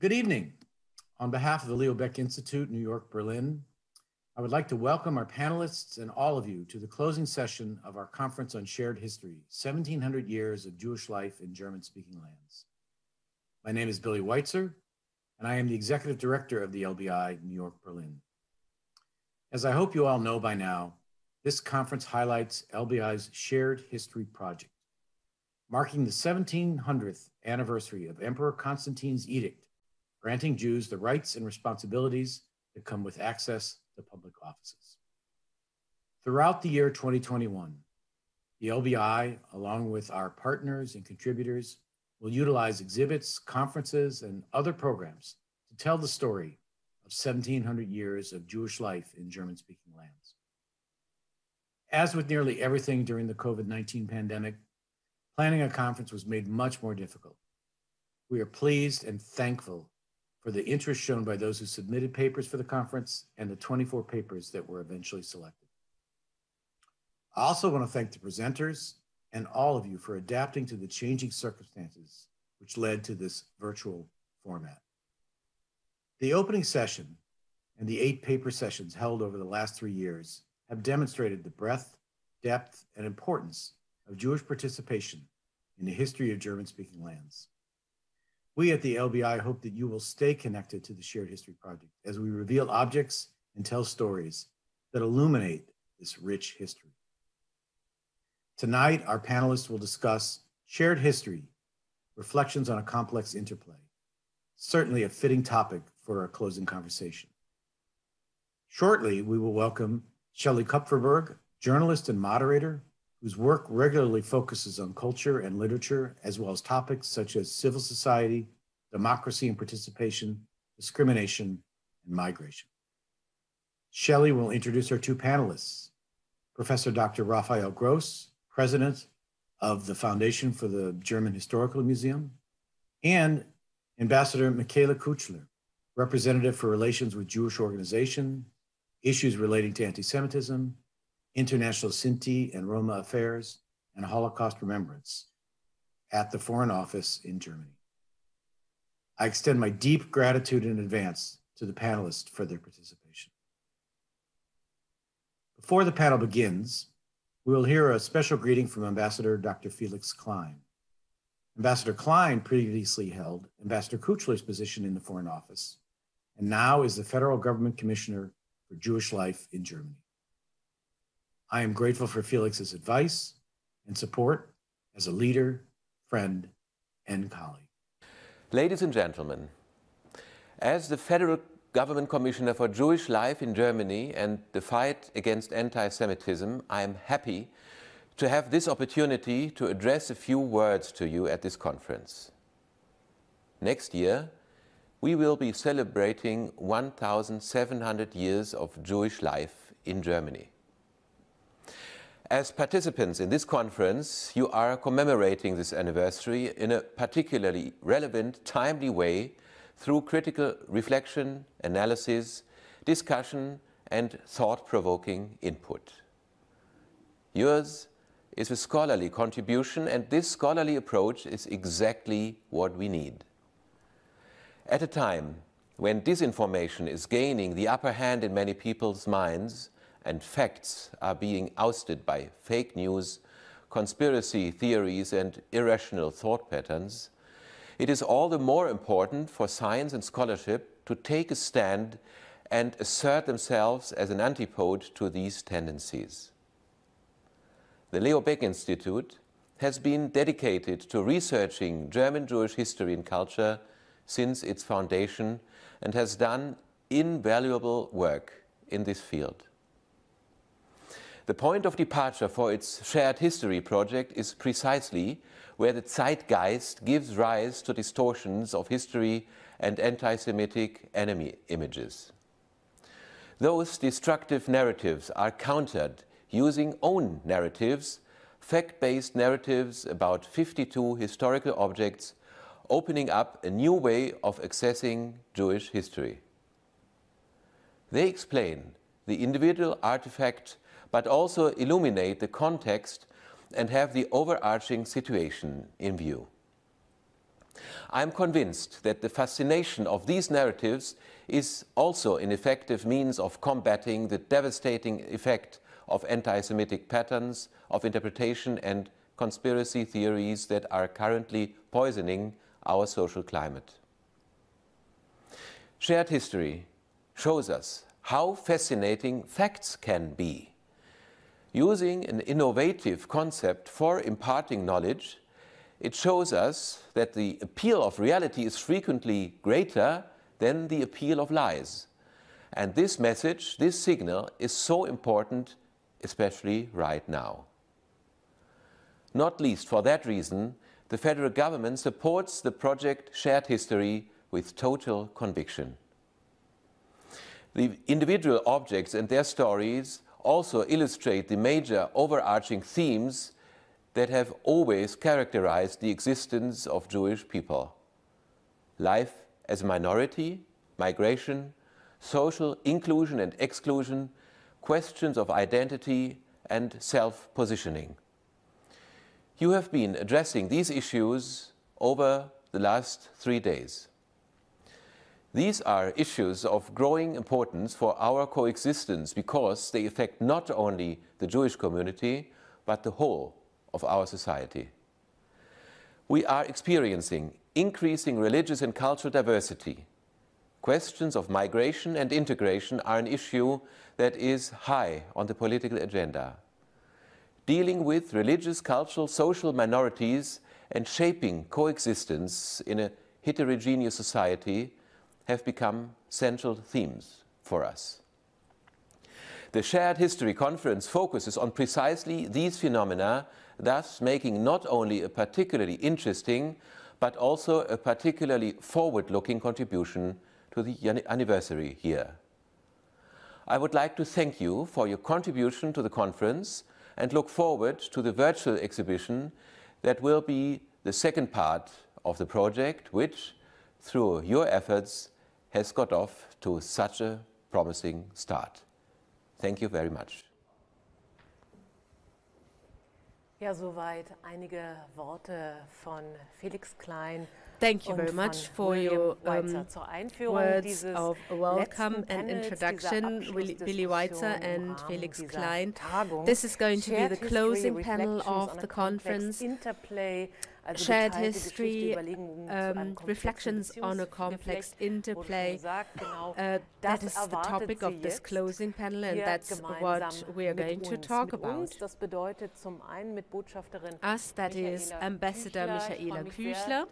Good evening. On behalf of the Leo Baeck Institute, New York, Berlin, I would like to welcome our panelists and all of you to the closing session of our conference on shared history, 1700 years of Jewish life in German-speaking lands. My name is Billy Weitzer, and I am the executive director of the LBI New York, Berlin. As I hope you all know by now, this conference highlights LBI's Shared History Project, marking the 1700th anniversary of Emperor Constantine's edict, granting Jews the rights and responsibilities that come with access to public offices. Throughout the year 2021, the LBI, along with our partners and contributors, will utilize exhibits, conferences, and other programs to tell the story of 1700 years of Jewish life in German speaking lands. As with nearly everything during the COVID 19 pandemic, planning a conference was made much more difficult. We are pleased and thankful for the interest shown by those who submitted papers for the conference and the 24 papers that were eventually selected. I also want to thank the presenters and all of you for adapting to the changing circumstances which led to this virtual format. The opening session and the eight paper sessions held over the last three years have demonstrated the breadth, depth, and importance of Jewish participation in the history of German speaking lands. We at the LBI hope that you will stay connected to the Shared History Project as we reveal objects and tell stories that illuminate this rich history. Tonight, our panelists will discuss shared history, reflections on a complex interplay. Certainly a fitting topic for our closing conversation. Shortly, we will welcome Shelly Kupferberg, journalist and moderator, whose work regularly focuses on culture and literature, as well as topics such as civil society, democracy and participation, discrimination, and migration. Shelly will introduce our two panelists, Professor Dr. Raphael Gross, president of the Foundation for the German Historical Museum, and Ambassador Michaela Küchler, representative for relations with Jewish organization, issues relating to anti-Semitism, international Sinti and Roma affairs, and Holocaust remembrance at the Foreign Office in Germany. I extend my deep gratitude in advance to the panelists for their participation. Before the panel begins, we will hear a special greeting from Ambassador Dr. Felix Klein. Ambassador Klein previously held Ambassador Küchler's position in the Foreign Office and now is the Federal Government Commissioner for Jewish Life in Germany. I am grateful for Felix's advice and support as a leader, friend, and colleague. Ladies and gentlemen, as the Federal Government Commissioner for Jewish Life in Germany and the fight against anti-Semitism, I am happy to have this opportunity to address a few words to you at this conference. Next year, we will be celebrating 1,700 years of Jewish life in Germany. As participants in this conference, you are commemorating this anniversary in a particularly relevant, timely way through critical reflection, analysis, discussion, and thought-provoking input. Yours is a scholarly contribution, and this scholarly approach is exactly what we need. At a time when disinformation is gaining the upper hand in many people's minds, and facts are being ousted by fake news, conspiracy theories, and irrational thought patterns, it is all the more important for science and scholarship to take a stand and assert themselves as an antipode to these tendencies. The Leo Baeck Institute has been dedicated to researching German Jewish history and culture since its foundation and has done invaluable work in this field. The point of departure for its shared history project is precisely where the zeitgeist gives rise to distortions of history and anti-Semitic enemy images. Those destructive narratives are countered using own narratives, fact-based narratives about 52 historical objects, opening up a new way of accessing Jewish history. They explain the individual artifact but also illuminate the context and have the overarching situation in view. I'm convinced that the fascination of these narratives is also an effective means of combating the devastating effect of anti-Semitic patterns of interpretation and conspiracy theories that are currently poisoning our social climate. Shared history shows us how fascinating facts can be. Using an innovative concept for imparting knowledge, it shows us that the appeal of reality is frequently greater than the appeal of lies. And this message, this signal, is so important, especially right now. Not least for that reason, the federal government supports the project Shared History with total conviction. The individual objects and their stories also illustrate the major overarching themes that have always characterized the existence of Jewish people. Life as a minority, migration, social inclusion and exclusion, questions of identity and self-positioning. You have been addressing these issues over the last three days. These are issues of growing importance for our coexistence because they affect not only the Jewish community, but the whole of our society. We are experiencing increasing religious and cultural diversity. Questions of migration and integration are an issue that is high on the political agenda. Dealing with religious, cultural, social minorities and shaping coexistence in a heterogeneous society have become central themes for us. The Shared History Conference focuses on precisely these phenomena, thus making not only a particularly interesting, but also a particularly forward-looking contribution to the anniversary here. I would like to thank you for your contribution to the conference and look forward to the virtual exhibition that will be the second part of the project, which, through your efforts, has got off to such a promising start. Thank you very much. Ja, soweit einige Worte von Felix Klein. Thank you very much for your um, words of welcome and introduction, Billy Weitzer and Felix Klein. This is going to be the closing panel of the conference shared history, um, reflections on a complex interplay. Uh, that is the topic of this closing panel, and that's what we are going to talk about. Us, that is Ambassador Michaela Küchler.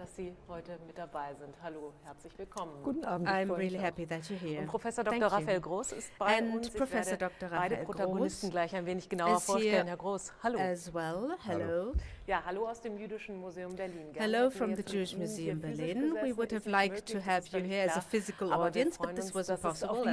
I'm really happy that you're here. Professor Dr. Raphael Groß ist bei and uns. Professor Dr. Raphael Protagonisten gleich ein wenig genauer vorstellen. Herr Groß, hallo. As well, hello. Ja, hallo aus dem Jüdischen Museum Berlin. Hello from the Jewish Museum Berlin. We would have liked to have you here as a physical audience, but this wasn't possible.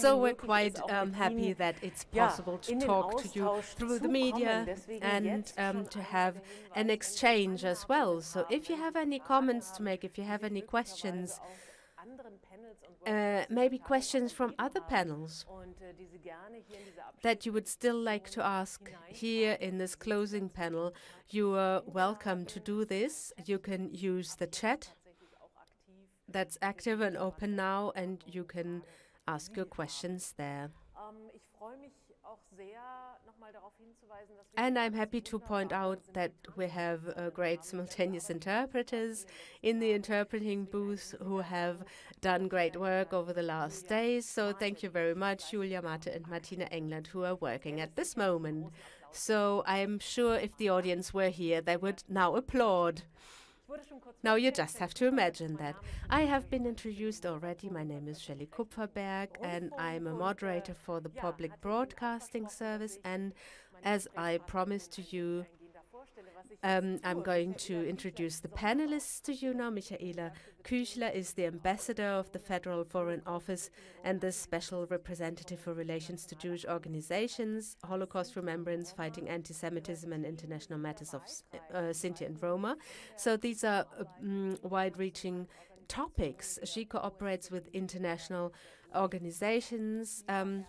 So we're quite um, happy that it's possible to talk to you through the media and um, to have an exchange as well. So if you have any comments to make, if you have any questions, uh, maybe questions from other panels that you would still like to ask here in this closing panel, you are welcome to do this. You can use the chat that's active and open now, and you can ask your questions there. And I'm happy to point out that we have uh, great simultaneous interpreters in the interpreting booth who have done great work over the last days. So thank you very much, Julia Mate and Martina England, who are working at this moment. So I'm sure if the audience were here, they would now applaud. Now you just have to imagine that. I have been introduced already. My name is Shelly Kupferberg and I'm a moderator for the Public Broadcasting Service. And as I promised to you, um, I'm going to introduce the panelists to you now. Michaela Küchler is the ambassador of the Federal Foreign Office and the special representative for relations to Jewish organizations, Holocaust remembrance, fighting anti-Semitism, and international matters of uh, Sinti and Roma. So these are um, wide-reaching topics. She cooperates with international organizations. Um,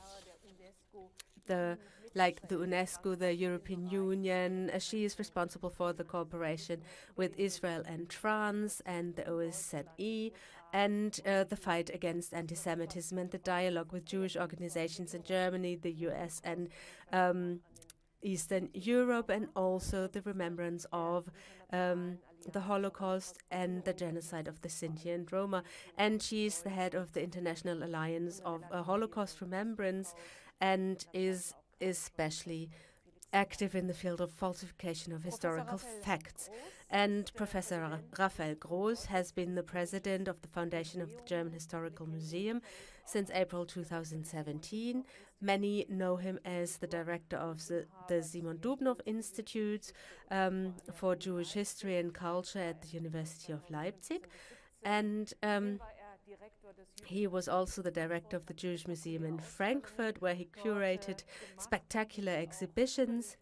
the like the UNESCO, the European Union. Uh, she is responsible for the cooperation with Israel and France and the OSZE and uh, the fight against anti Semitism and the dialogue with Jewish organizations in Germany, the US, and um, Eastern Europe, and also the remembrance of um, the Holocaust and the genocide of the Sinti and Roma. And she's the head of the International Alliance of uh, Holocaust Remembrance and is especially active in the field of falsification of historical facts. And Professor Raphael Gross has been the president of the Foundation of the German Historical Museum since April 2017. Many know him as the director of the, the Simon Dubnow Institute um, for Jewish History and Culture at the University of Leipzig. And um, he was also the director of the Jewish Museum in Frankfurt, where he curated spectacular exhibitions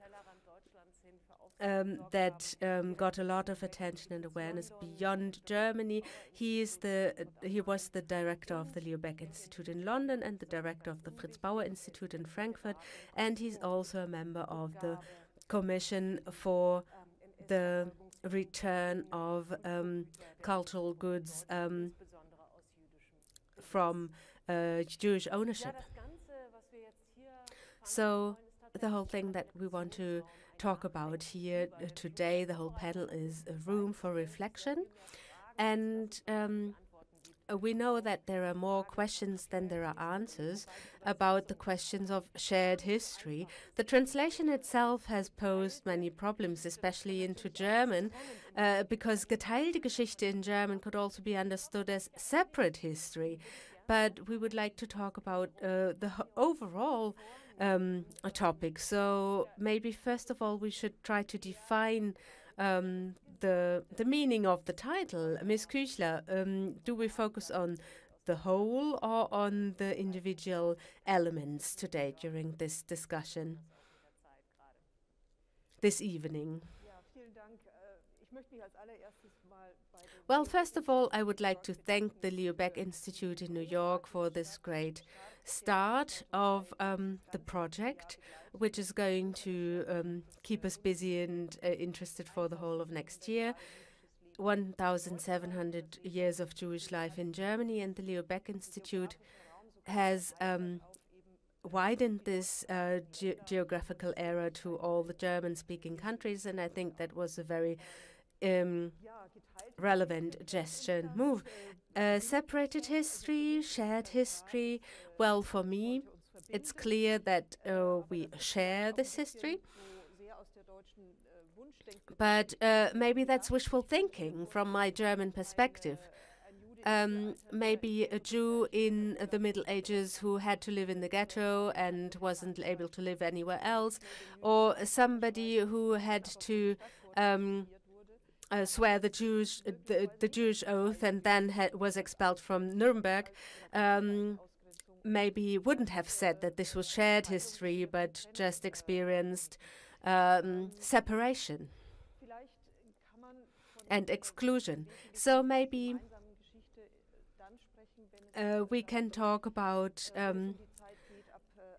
um, that um, got a lot of attention and awareness beyond Germany. He is the uh, he was the director of the Leo Baeck Institute in London and the director of the Fritz Bauer Institute in Frankfurt, and he's also a member of the Commission for the return of um, cultural goods um, from uh, Jewish ownership. So the whole thing that we want to talk about here uh, today. The whole panel is a room for reflection. And um, we know that there are more questions than there are answers about the questions of shared history. The translation itself has posed many problems, especially into German, uh, because geteilte Geschichte in German could also be understood as separate history. But we would like to talk about uh, the overall um, topic. So maybe first of all, we should try to define um, the the meaning of the title. Ms. Küchler, um, do we focus on the whole or on the individual elements today during this discussion? This evening. Well, first of all, I would like to thank the Leo Institute in New York for this great start of um, the project, which is going to um, keep us busy and uh, interested for the whole of next year. 1,700 years of Jewish life in Germany, and the Leo Baeck Institute has um, widened this uh, ge geographical area to all the German speaking countries, and I think that was a very um, relevant gesture and move. Uh, separated history, shared history. Well, for me, it's clear that uh, we share this history. But uh, maybe that's wishful thinking from my German perspective. Um, maybe a Jew in the Middle Ages who had to live in the ghetto and wasn't able to live anywhere else, or somebody who had to um, uh, swear the Jewish the, the, Jewish oath and then was expelled from Nuremberg, um, maybe wouldn't have said that this was shared history, but just experienced um, separation and exclusion. So maybe uh, we can talk about um,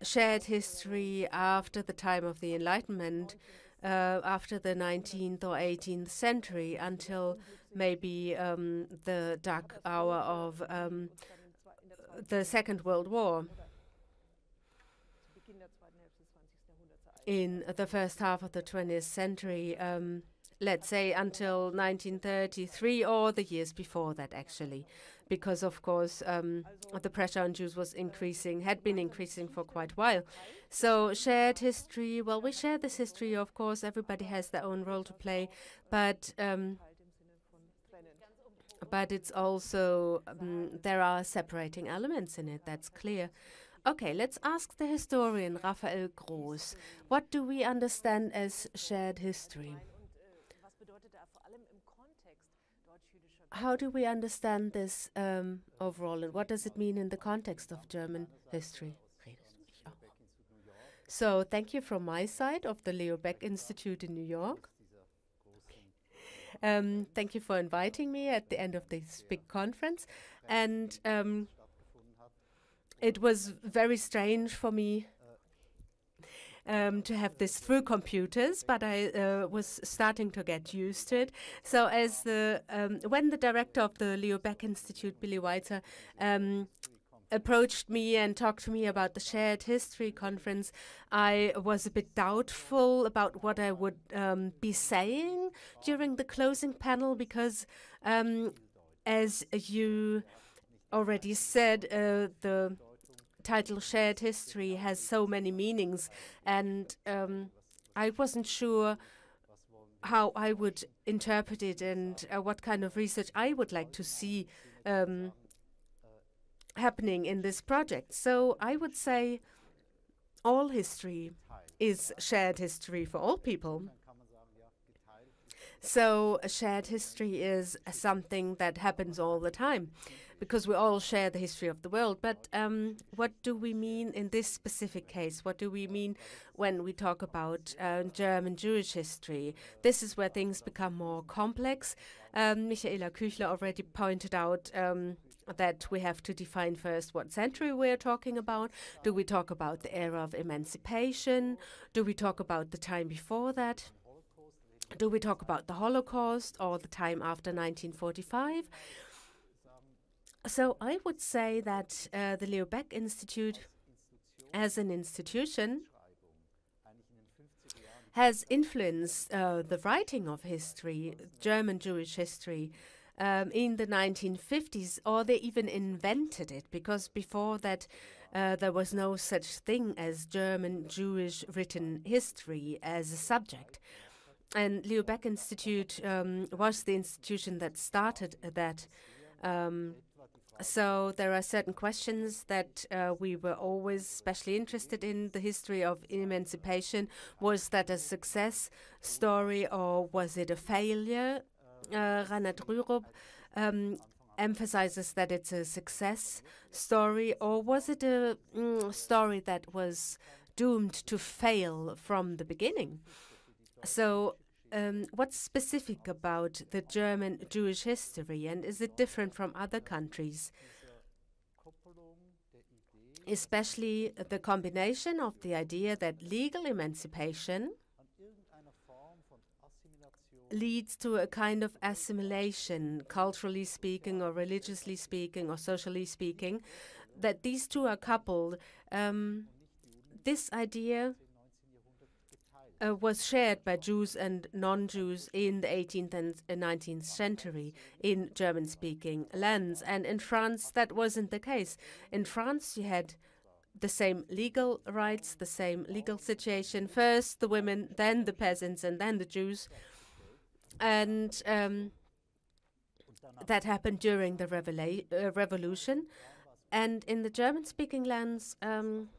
shared history after the time of the Enlightenment uh, after the 19th or 18th century until maybe um, the dark hour of um, the Second World War. In the first half of the 20th century, um, let's say until 1933 or the years before that, actually because, of course, um, the pressure on Jews was increasing, had been increasing for quite a while. So, shared history, well, we share this history, of course, everybody has their own role to play, but. Um, but it's also, um, there are separating elements in it, that's clear. Okay, let's ask the historian Raphael Gross. What do we understand as shared history? How do we understand this um, overall, and what does it mean in the context of German history? So, thank you from my side of the Leo Baeck Institute in New York. Um, thank you for inviting me at the end of this big conference. And um, it was very strange for me um, to have this through computers, but I uh, was starting to get used to it. So as the um, when the director of the Leo Baeck Institute, Billy Weitzer, um, approached me and talked to me about the shared history conference, I was a bit doubtful about what I would um, be saying during the closing panel because, um, as you already said, uh, the title Shared History has so many meanings, and um, I wasn't sure how I would interpret it and uh, what kind of research I would like to see um, happening in this project. So I would say all history is shared history for all people. So a shared history is something that happens all the time because we all share the history of the world. But um, what do we mean in this specific case? What do we mean when we talk about uh, German Jewish history? This is where things become more complex. Um, Michaela Küchler already pointed out um, that we have to define first what century we're talking about. Do we talk about the era of emancipation? Do we talk about the time before that? Do we talk about the Holocaust or the time after 1945? So I would say that uh, the Leo Baeck Institute, as an institution, has influenced uh, the writing of history, German Jewish history, um, in the 1950s, or they even invented it, because before that, uh, there was no such thing as German Jewish written history as a subject. And Leo Baeck Institute um, was the institution that started that. Um, so there are certain questions that uh, we were always especially interested in the history of emancipation. Was that a success story or was it a failure? Uh, Reinhard Rürup um, emphasizes that it's a success story, or was it a mm, story that was doomed to fail from the beginning? So um, what's specific about the German Jewish history and is it different from other countries? Especially the combination of the idea that legal emancipation leads to a kind of assimilation, culturally speaking, or religiously speaking, or socially speaking, that these two are coupled. Um, this idea uh, was shared by Jews and non-Jews in the 18th and 19th century in German-speaking lands. And in France, that wasn't the case. In France, you had the same legal rights, the same legal situation. First the women, then the peasants, and then the Jews. And um, that happened during the uh, revolution. And in the German-speaking lands, um,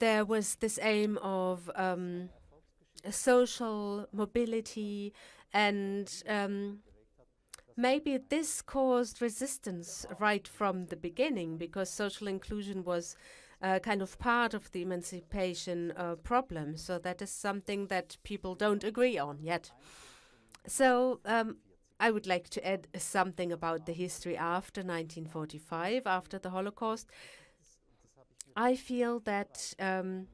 there was this aim of um, social mobility and um, maybe this caused resistance right from the beginning because social inclusion was uh, kind of part of the emancipation uh, problem. So that is something that people don't agree on yet. So um, I would like to add something about the history after 1945, after the Holocaust. I feel that, um,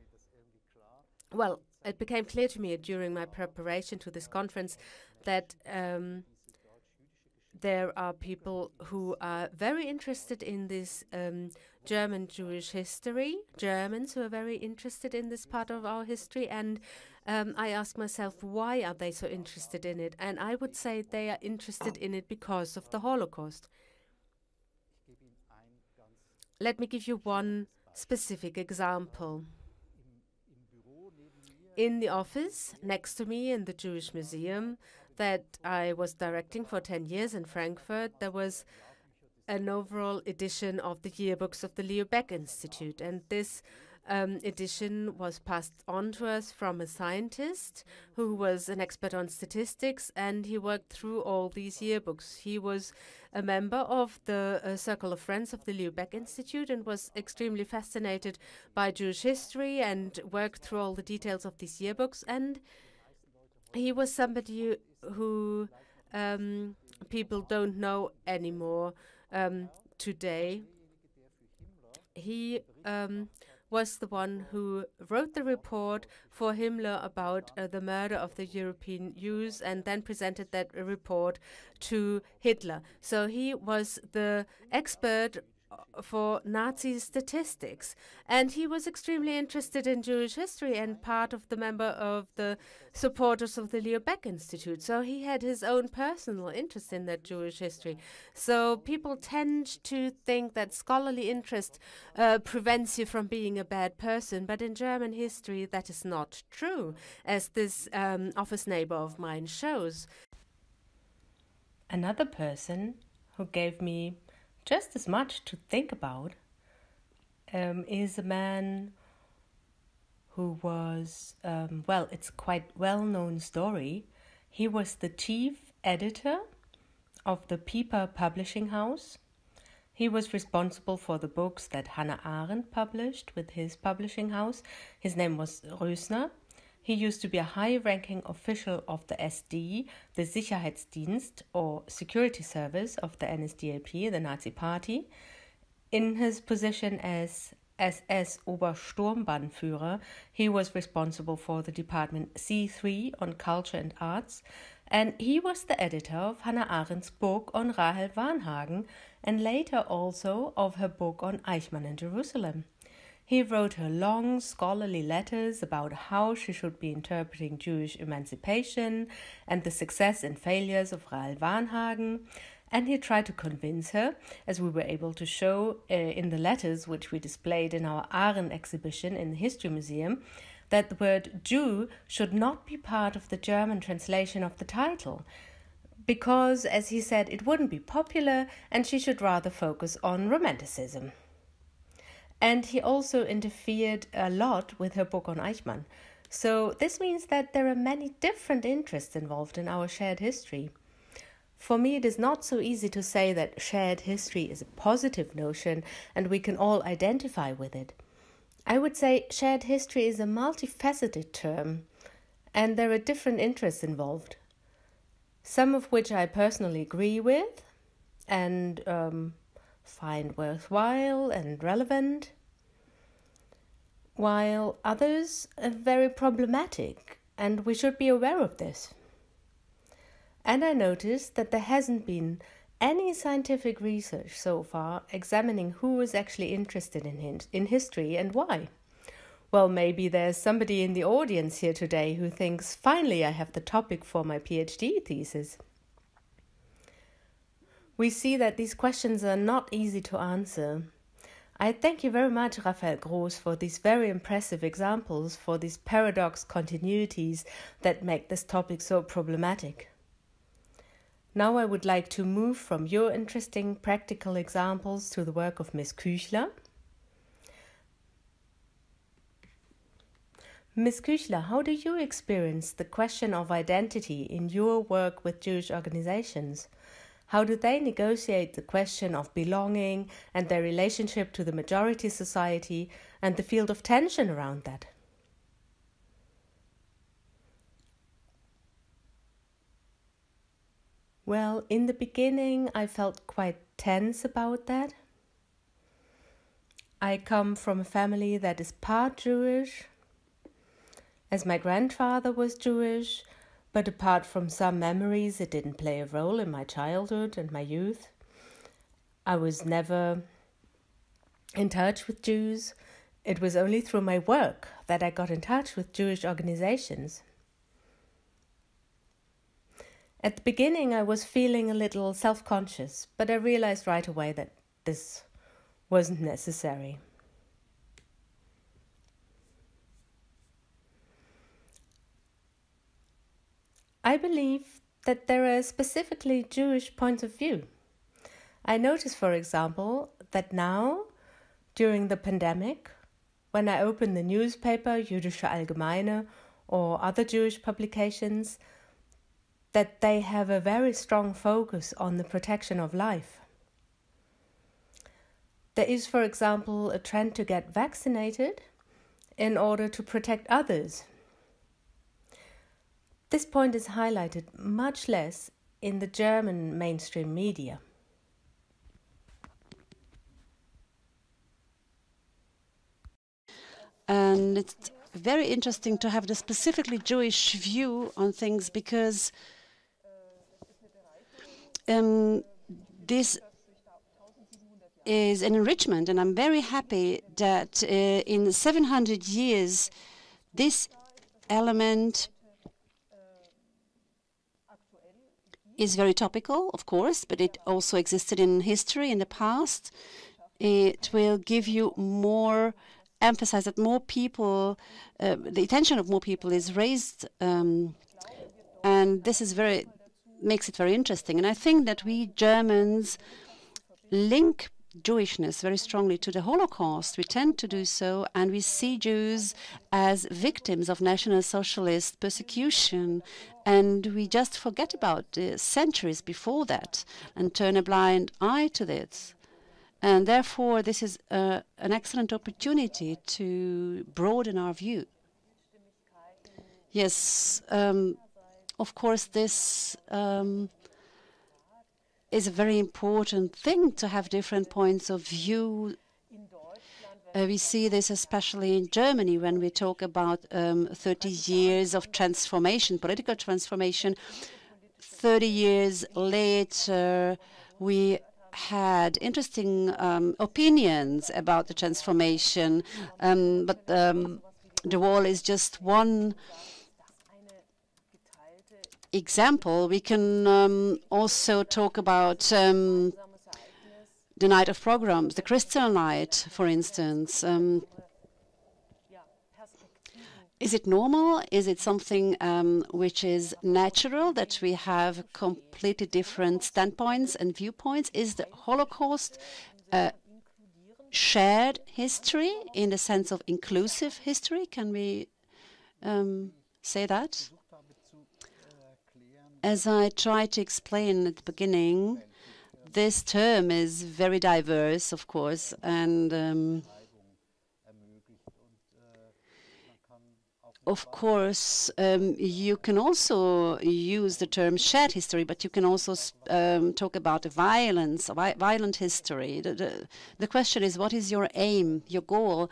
well, it became clear to me during my preparation to this conference that um, there are people who are very interested in this um, German Jewish history, Germans who are very interested in this part of our history. And um, I ask myself, why are they so interested in it? And I would say they are interested in it because of the Holocaust. Let me give you one specific example. In the office next to me in the Jewish Museum that I was directing for 10 years in Frankfurt, there was an overall edition of the yearbooks of the Leo Baeck Institute. And this um, edition was passed on to us from a scientist who was an expert on statistics, and he worked through all these yearbooks. He was a member of the uh, Circle of Friends of the Leo Baeck Institute and was extremely fascinated by Jewish history and worked through all the details of these yearbooks. And he was somebody who um, people don't know anymore um, today. He um, was the one who wrote the report for Himmler about uh, the murder of the European Jews and then presented that report to Hitler. So he was the expert for Nazi statistics. And he was extremely interested in Jewish history and part of the member of the supporters of the Leo Baeck Institute. So he had his own personal interest in that Jewish history. So people tend to think that scholarly interest uh, prevents you from being a bad person. But in German history, that is not true, as this um, office neighbor of mine shows. Another person who gave me just as much to think about um, is a man who was, um, well, it's quite well known story. He was the chief editor of the Piper Publishing House. He was responsible for the books that Hannah Arendt published with his publishing house. His name was Rößner. He used to be a high ranking official of the SD, the Sicherheitsdienst or security service of the NSDAP, the Nazi Party. In his position as SS Obersturmbannführer, he was responsible for the department C3 on culture and arts, and he was the editor of Hannah Arendt's book on Rahel Varnhagen and later also of her book on Eichmann in Jerusalem. He wrote her long scholarly letters about how she should be interpreting Jewish emancipation and the success and failures of Rahel Varnhagen. And he tried to convince her, as we were able to show uh, in the letters which we displayed in our Arendt exhibition in the History Museum, that the word Jew should not be part of the German translation of the title, because, as he said, it wouldn't be popular and she should rather focus on Romanticism. And he also interfered a lot with her book on Eichmann. So this means that there are many different interests involved in our shared history. For me, it is not so easy to say that shared history is a positive notion and we can all identify with it. I would say shared history is a multifaceted term and there are different interests involved, some of which I personally agree with and um, find worthwhile and relevant, while others are very problematic, and we should be aware of this. And I noticed that there hasn't been any scientific research so far examining who is actually interested in, in history and why. Well, maybe there's somebody in the audience here today who thinks, finally, I have the topic for my PhD thesis we see that these questions are not easy to answer. I thank you very much, Raphael Gross, for these very impressive examples, for these paradox continuities that make this topic so problematic. Now I would like to move from your interesting practical examples to the work of Ms. Küchler. Ms. Küchler, how do you experience the question of identity in your work with Jewish organizations? How do they negotiate the question of belonging and their relationship to the majority society and the field of tension around that? Well, in the beginning, I felt quite tense about that. I come from a family that is part Jewish. As my grandfather was Jewish, but apart from some memories, it didn't play a role in my childhood and my youth. I was never in touch with Jews. It was only through my work that I got in touch with Jewish organizations. At the beginning, I was feeling a little self conscious, but I realized right away that this wasn't necessary. I believe that there are specifically Jewish points of view. I notice, for example, that now, during the pandemic, when I open the newspaper, Jüdische Allgemeine, or other Jewish publications, that they have a very strong focus on the protection of life. There is, for example, a trend to get vaccinated in order to protect others this point is highlighted much less in the German mainstream media. And it's very interesting to have the specifically Jewish view on things because um, this is an enrichment, and I'm very happy that uh, in 700 years, this element is very topical, of course, but it also existed in history in the past. It will give you more emphasize that more people, uh, the attention of more people is raised, um, and this is very makes it very interesting. And I think that we Germans link Jewishness very strongly to the Holocaust. We tend to do so, and we see Jews as victims of National Socialist persecution. And we just forget about the centuries before that and turn a blind eye to this. And therefore, this is uh, an excellent opportunity to broaden our view. Yes, um, of course, this um, is a very important thing to have different points of view. Uh, we see this especially in Germany when we talk about um, 30 years of transformation, political transformation. 30 years later, we had interesting um, opinions about the transformation, um, but um, the wall is just one example. We can um, also talk about um, the night of pogroms, the Crystal Night, for instance. Um, is it normal? Is it something um, which is natural that we have completely different standpoints and viewpoints? Is the Holocaust a shared history in the sense of inclusive history? Can we um, say that? As I tried to explain at the beginning, this term is very diverse, of course, and um, of course, um, you can also use the term shared history, but you can also um, talk about violence, vi violent history. The, the, the, question is, what is your aim, your goal?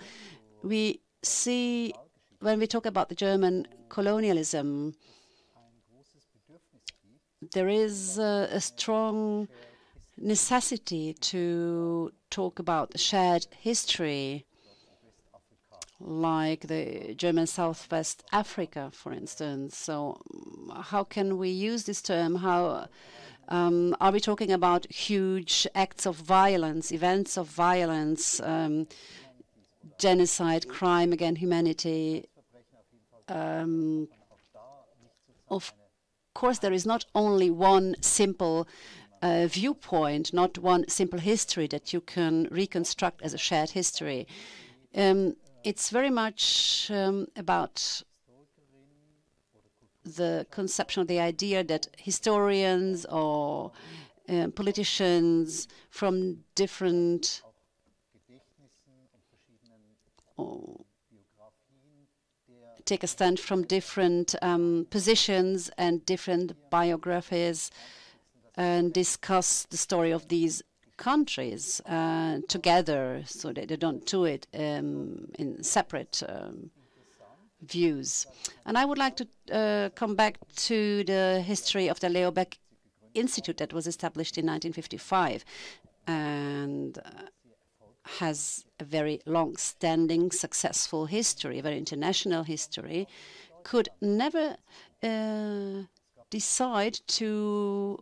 We see, when we talk about the German colonialism, there is a, a strong necessity to talk about shared history like the German Southwest Africa, for instance. So, how can we use this term? How um, are we talking about huge acts of violence, events of violence, um, genocide, crime against humanity? Um, of course, there is not only one simple uh, viewpoint, not one simple history that you can reconstruct as a shared history. Um, it's very much um, about the conception of the idea that historians or uh, politicians from different take a stand from different um, positions and different biographies and discuss the story of these countries uh, together so that they don't do it um, in separate um, views. And I would like to uh, come back to the history of the Leo Baeck Institute that was established in 1955 and uh, has a very long-standing, successful history, a very international history, could never uh, decide to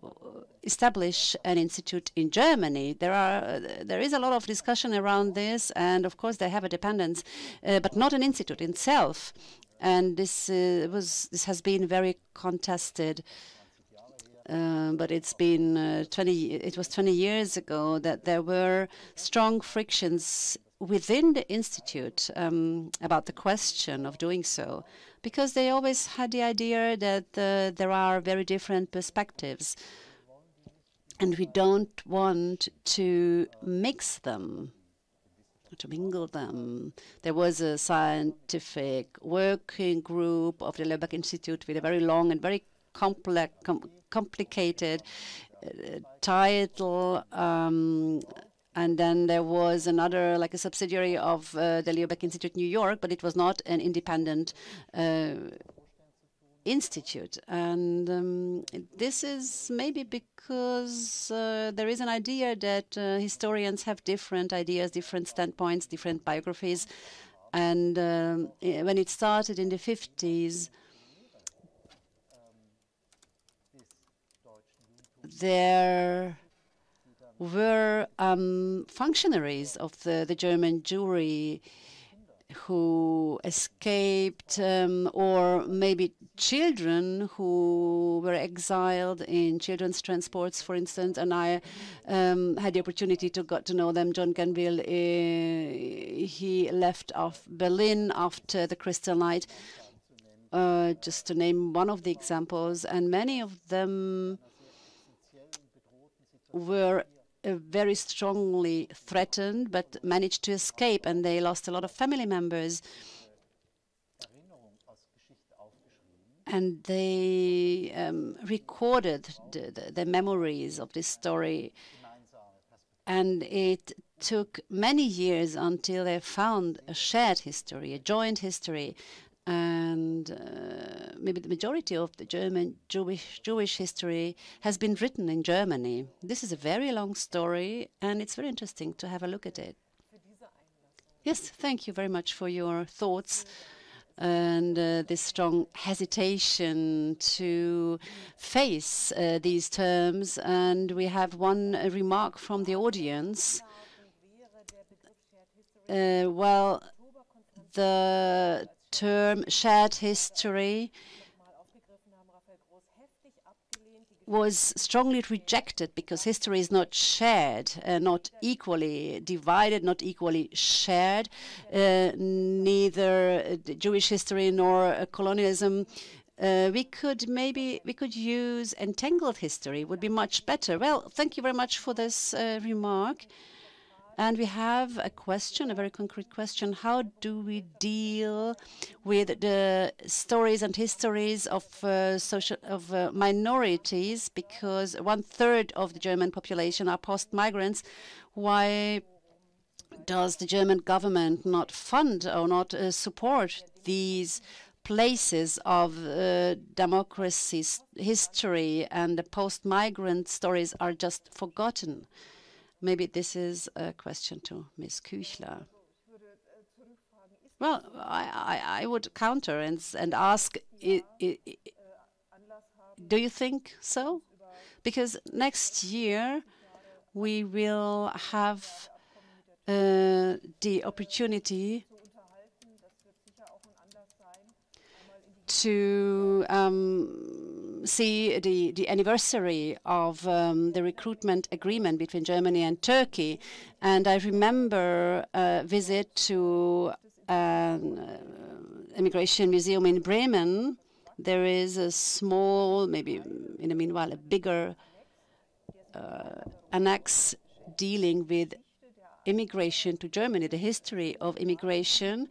establish an institute in Germany. There are there is a lot of discussion around this, and of course they have a dependence, uh, but not an institute itself. And this uh, was this has been very contested. Uh, but it's been uh, 20. It was 20 years ago that there were strong frictions within the institute um, about the question of doing so because they always had the idea that uh, there are very different perspectives and we don't want to mix them to mingle them. There was a scientific working group of the Leo Baeck Institute with a very long and very complex, com complicated uh, title um, and then there was another, like a subsidiary of uh, the Leo Institute New York, but it was not an independent uh, institute. And um, this is maybe because uh, there is an idea that uh, historians have different ideas, different standpoints, different biographies. And um, when it started in the 50s, there were um, functionaries of the, the German Jewry who escaped, um, or maybe children who were exiled in children's transports, for instance. And I um, had the opportunity to get to know them. John Grenville, uh, he left off Berlin after the Kristallnacht, uh, just to name one of the examples. And many of them were uh, very strongly threatened, but managed to escape, and they lost a lot of family members. And they um, recorded the, the, the, memories of this story. And it took many years until they found a shared history, a joint history and uh, maybe the majority of the German Jewish Jewish history has been written in Germany. This is a very long story, and it's very interesting to have a look at it. Yes, thank you very much for your thoughts and uh, this strong hesitation to face uh, these terms. And we have one uh, remark from the audience. Uh, well, the term shared history was strongly rejected because history is not shared, uh, not equally divided, not equally shared. Uh, neither Jewish history nor uh, colonialism. Uh, we could maybe we could use entangled history would be much better. Well, thank you very much for this uh, remark. And we have a question, a very concrete question. How do we deal with the stories and histories of uh, social of uh, minorities? Because one third of the German population are post-migrants. Why does the German government not fund or not uh, support these places of uh, democracy's history and the post-migrant stories are just forgotten? Maybe this is a question to Ms. Küchler. Well, I, I, would counter and, and ask, do you think so? Because next year we will have uh, the opportunity to um, see the, the anniversary of um, the recruitment agreement between Germany and Turkey. And I remember a visit to an uh, immigration museum in Bremen. There is a small, maybe in the meanwhile, a bigger uh, annex dealing with immigration to Germany, the history of immigration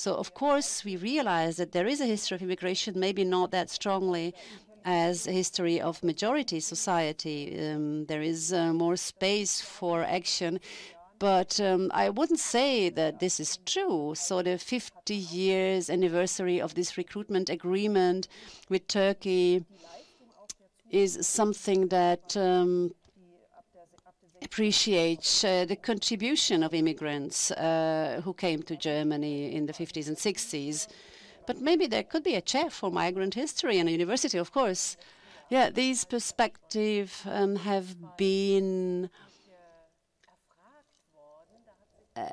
so of course we realize that there is a history of immigration, maybe not that strongly as a history of majority society. Um, there is uh, more space for action. But um, I wouldn't say that this is true. So the 50 years anniversary of this recruitment agreement with Turkey is something that um, appreciate uh, the contribution of immigrants uh, who came to Germany in the 50s and 60s. But maybe there could be a chair for migrant history in a university, of course. Yeah, these perspectives um, have been uh,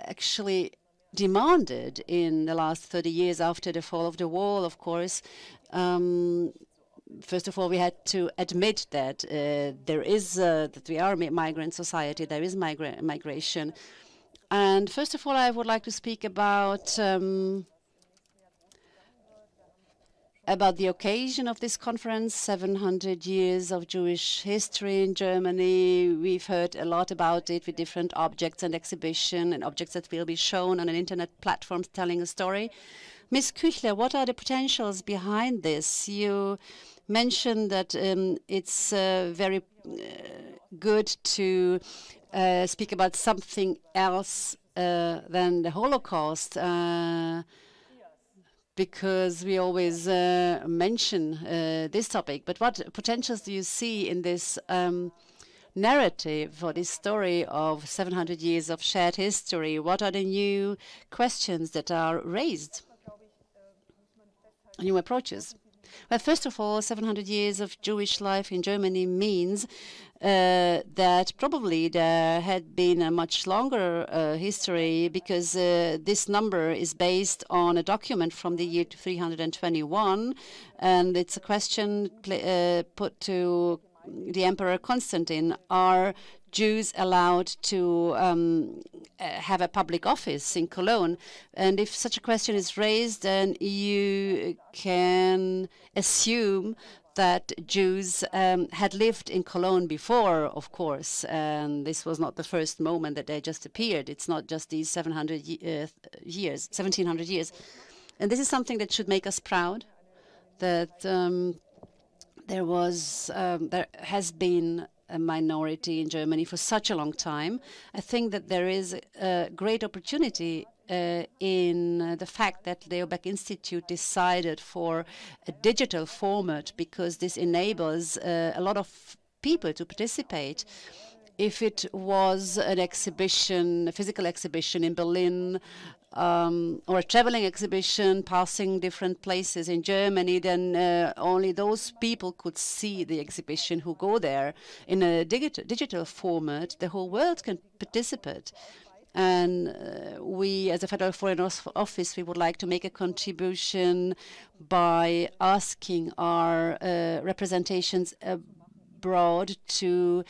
actually demanded in the last 30 years after the fall of the wall, of course. Um, first of all, we had to admit that uh, there is uh, that we are a migrant society. There is migra migration, and first of all, I would like to speak about um, about the occasion of this conference. 700 years of Jewish history in Germany. We've heard a lot about it with different objects and exhibition and objects that will be shown on an internet platform telling a story. Ms. Küchler, what are the potentials behind this? You mentioned that um, it's uh, very uh, good to uh, speak about something else uh, than the Holocaust uh, because we always uh, mention this topic. But what potentials do you see in this um, narrative or this story of 700 years of shared history? What are the new questions that are raised? New approaches? Well, first of all, 700 years of Jewish life in Germany means uh, that probably there had been a much longer uh, history because uh, this number is based on a document from the year 321, and it's a question uh, put to the Emperor Constantine. Are Jews allowed to um, uh, have a public office in Cologne? And if such a question is raised, then you can assume that Jews um, had lived in Cologne before, of course, and this was not the first moment that they just appeared. It's not just these 700 uh, years, 1700 years. And this is something that should make us proud, that um, there was, um, there has been a minority in Germany for such a long time. I think that there is a great opportunity uh, in uh, the fact that Leo Baeck Institute decided for a digital format because this enables uh, a lot of people to participate. If it was an exhibition, a physical exhibition in Berlin, um, or a traveling exhibition passing different places in Germany, then uh, only those people could see the exhibition who go there. In a digital, digital format, the whole world can participate. And uh, we, as a Federal Foreign Office, we would like to make a contribution by asking our uh, representations abroad to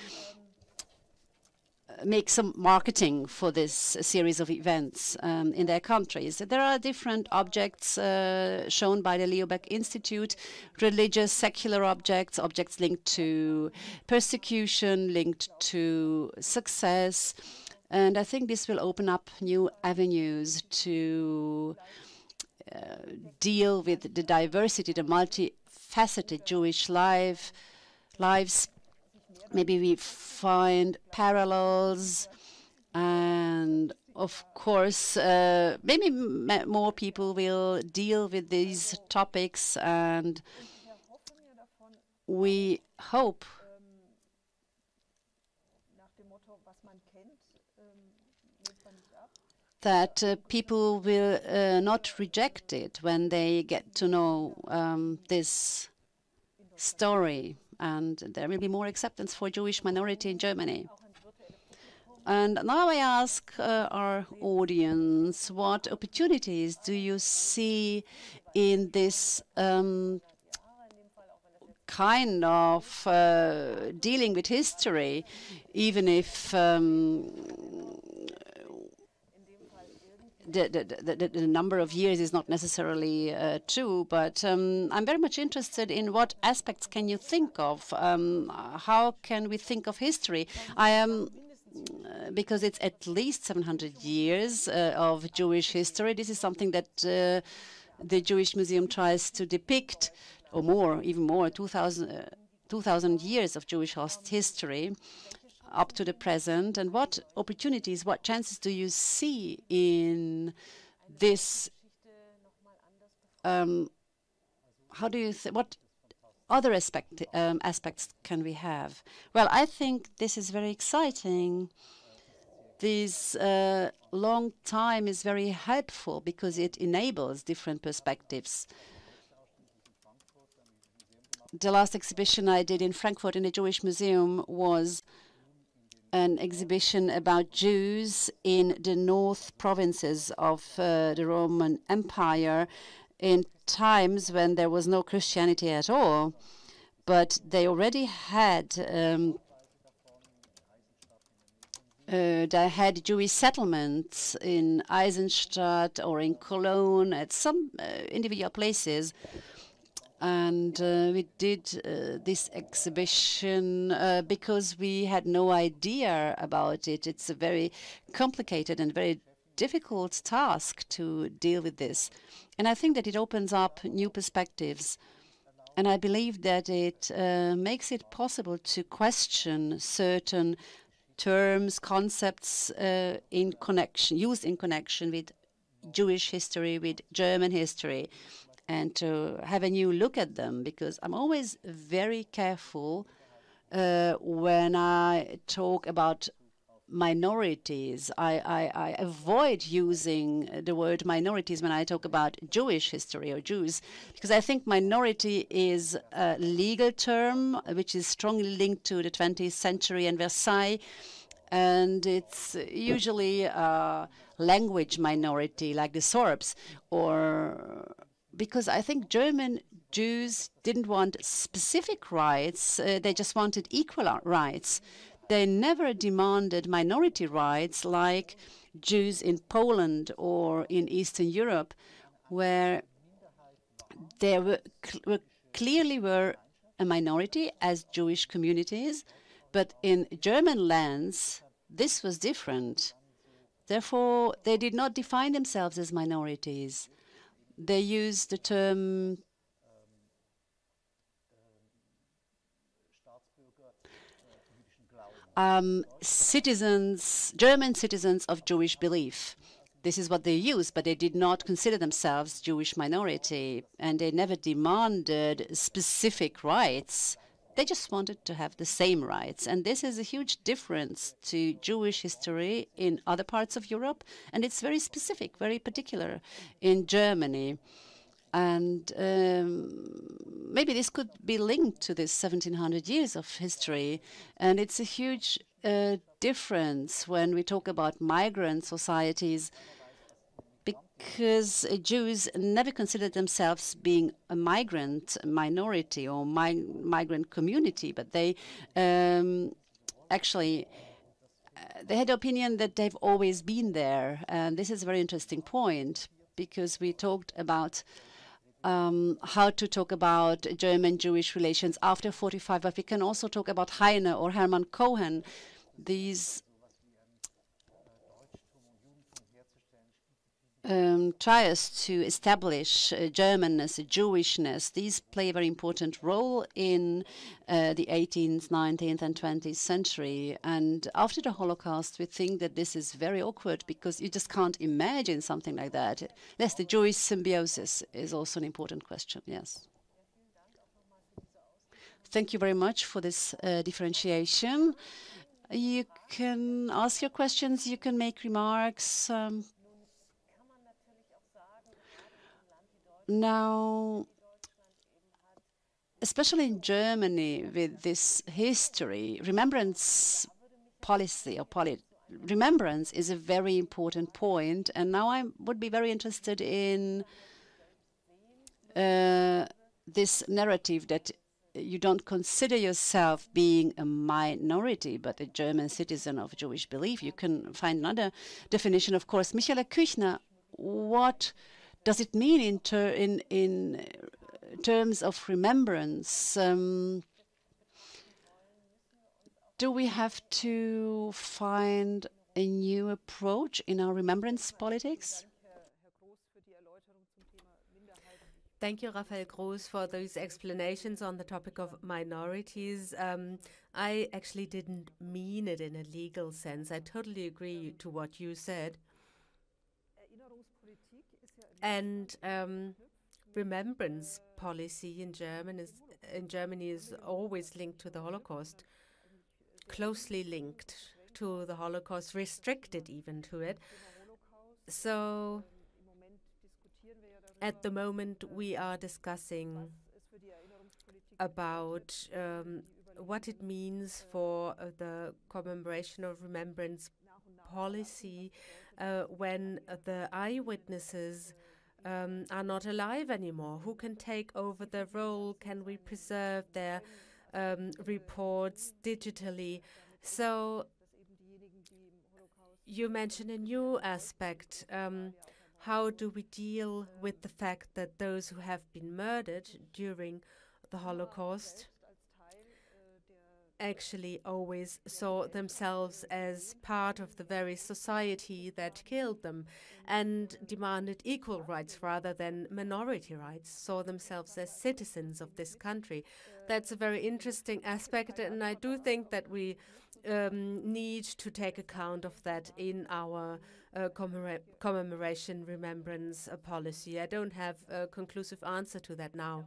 make some marketing for this series of events um, in their countries. There are different objects uh, shown by the Leo Baeck Institute, religious, secular objects, objects linked to persecution, linked to success, and I think this will open up new avenues to uh, deal with the diversity, the multifaceted Jewish life, lives. Maybe we find parallels and of course, uh, maybe more people will deal with these topics, and we hope that uh, people will uh, not reject it when they get to know um, this story, and there will be more acceptance for Jewish minority in Germany. And now I ask uh, our audience, what opportunities do you see in this um, kind of uh, dealing with history, even if um, the, the, the, number of years is not necessarily uh, true, but um, I'm very much interested in what aspects can you think of? Um, how can we think of history? I am uh, because it's at least 700 years uh, of Jewish history. This is something that uh, the Jewish Museum tries to depict, or more, even more, 2,000 2,000 years of Jewish history up to the present, and what opportunities, what chances do you see in this? Um, how do you what other aspect, um, aspects can we have? Well, I think this is very exciting. This uh, long time is very helpful because it enables different perspectives. The last exhibition I did in Frankfurt in the Jewish Museum was an exhibition about Jews in the north provinces of uh, the Roman Empire in times when there was no Christianity at all. But they already had um, uh, they had Jewish settlements in Eisenstadt or in Cologne at some uh, individual places and uh, we did uh, this exhibition uh, because we had no idea about it. It's a very complicated and very difficult task to deal with this. And I think that it opens up new perspectives. And I believe that it uh, makes it possible to question certain terms, concepts uh, in connection, used in connection with Jewish history, with German history, and to have a new look at them because I'm always very careful uh, when I talk about minorities. I, I, I, avoid using the word minorities when I talk about Jewish history or Jews, because I think minority is a legal term which is strongly linked to the 20th century and Versailles. And it's usually a language minority like the Sorbs, or because I think German Jews didn't want specific rights, uh, they just wanted equal rights. They never demanded minority rights like Jews in Poland or in Eastern Europe, where there were, cl clearly were a minority as Jewish communities, but in German lands, this was different. Therefore, they did not define themselves as minorities. They used the term um, citizens, German citizens of Jewish belief. This is what they used, but they did not consider themselves Jewish minority, and they never demanded specific rights. They just wanted to have the same rights. And this is a huge difference to Jewish history in other parts of Europe, and it's very specific, very particular in Germany. And um, maybe this could be linked to this 1700 years of history. And it's a huge uh, difference when we talk about migrant societies because Jews never considered themselves being a migrant minority or mi migrant community, but they um, actually uh, they had the opinion that they've always been there. And this is a very interesting point because we talked about um, how to talk about German-Jewish relations after 45, but we can also talk about Heine or Hermann Cohen. These um, tries to establish uh, Germanness, Jewishness, these play a very important role in uh, the 18th, 19th, and 20th century. And after the Holocaust, we think that this is very awkward because you just can't imagine something like that. Yes, the Jewish symbiosis is also an important question, yes. Thank you very much for this uh, differentiation. You can ask your questions, you can make remarks. Um, Now, especially in Germany, with this history, remembrance policy or polit remembrance is a very important point. And now I would be very interested in uh, this narrative that you don't consider yourself being a minority, but a German citizen of Jewish belief. You can find another definition, of course. Michaela Küchler, what does it mean in, ter in, in terms of remembrance? Um, do we have to find a new approach in our remembrance politics? Thank you, Raphael Gross, for those explanations on the topic of minorities. Um, I actually didn't mean it in a legal sense. I totally agree to what you said. And um, remembrance policy in is in Germany is always linked to the Holocaust, closely linked to the Holocaust, restricted even to it. So at the moment we are discussing about um, what it means for uh, the commemoration of remembrance policy uh, when the eyewitnesses um, are not alive anymore? Who can take over their role? Can we preserve their um, reports digitally? So you mentioned a new aspect. Um, how do we deal with the fact that those who have been murdered during the Holocaust actually always saw themselves as part of the very society that killed them and demanded equal rights rather than minority rights, saw themselves as citizens of this country. That's a very interesting aspect, and I do think that we um, need to take account of that in our uh, commemora commemoration remembrance uh, policy. I don't have a conclusive answer to that now.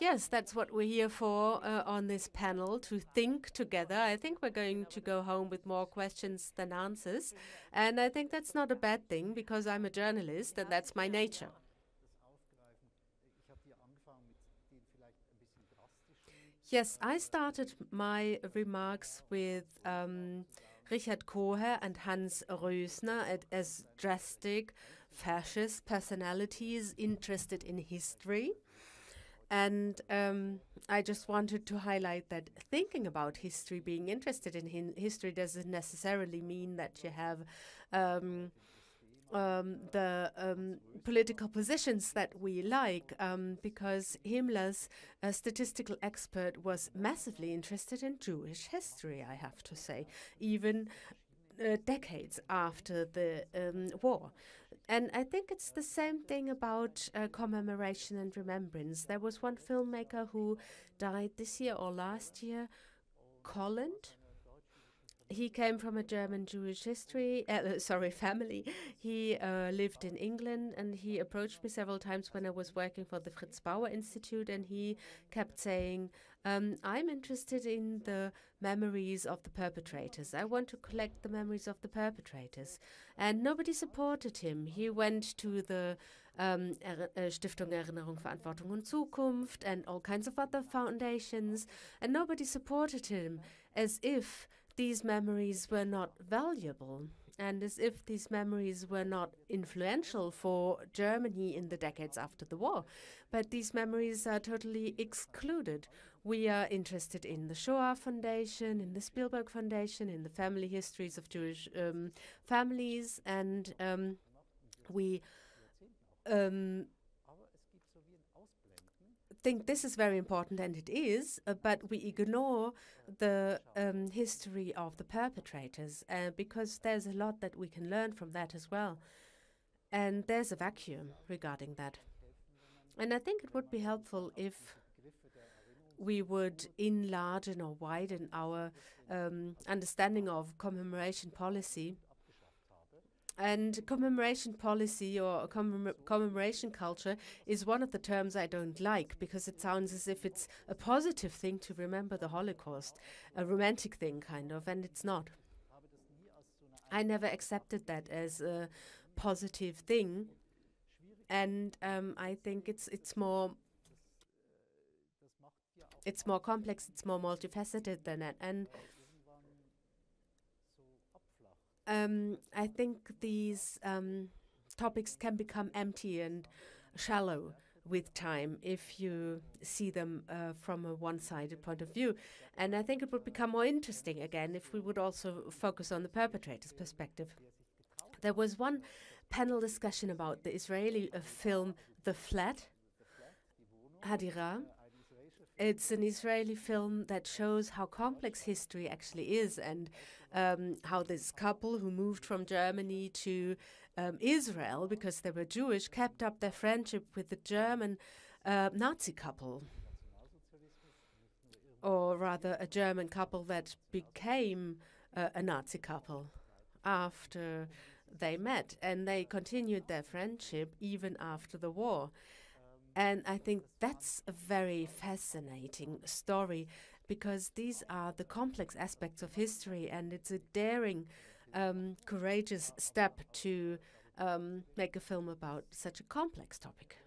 Yes, that's what we're here for uh, on this panel, to think together. I think we're going to go home with more questions than answers. And I think that's not a bad thing because I'm a journalist and that's my nature. Yes, I started my remarks with um, Richard Korherr and Hans Rößner as drastic fascist personalities interested in history. And um, I just wanted to highlight that thinking about history, being interested in history, doesn't necessarily mean that you have um, um, the um, political positions that we like, um, because Himmler's uh, statistical expert was massively interested in Jewish history, I have to say, even uh, decades after the um, war. And I think it's the same thing about uh, commemoration and remembrance. There was one filmmaker who died this year or last year, Colland he came from a German Jewish history, uh, sorry, family. He uh, lived in England and he approached me several times when I was working for the Fritz Bauer Institute and he kept saying, um, I'm interested in the memories of the perpetrators. I want to collect the memories of the perpetrators. And nobody supported him. He went to the um, er Stiftung Erinnerung, Verantwortung und Zukunft and all kinds of other foundations, and nobody supported him as if these memories were not valuable and as if these memories were not influential for Germany in the decades after the war. But these memories are totally excluded. We are interested in the Shoah Foundation, in the Spielberg Foundation, in the family histories of Jewish um, families, and um, we um, think this is very important, and it is, uh, but we ignore the um, history of the perpetrators uh, because there's a lot that we can learn from that as well. And there's a vacuum regarding that. And I think it would be helpful if we would enlarge or widen our um, understanding of commemoration policy and commemoration policy or commem commemoration culture is one of the terms I don't like because it sounds as if it's a positive thing to remember the Holocaust, a romantic thing, kind of, and it's not. I never accepted that as a positive thing, and um, I think it's it's more it's more complex, it's more multifaceted than that, and um, I think these um, topics can become empty and shallow with time if you see them uh, from a one-sided point of view. And I think it would become more interesting again if we would also focus on the perpetrator's perspective. There was one panel discussion about the Israeli uh, film The Flat, Hadira, it's an Israeli film that shows how complex history actually is and um, how this couple who moved from Germany to um, Israel because they were Jewish kept up their friendship with the German uh, Nazi couple. Or rather, a German couple that became uh, a Nazi couple after they met. And they continued their friendship even after the war. And I think that's a very fascinating story because these are the complex aspects of history, and it's a daring, um, courageous step to um, make a film about such a complex topic.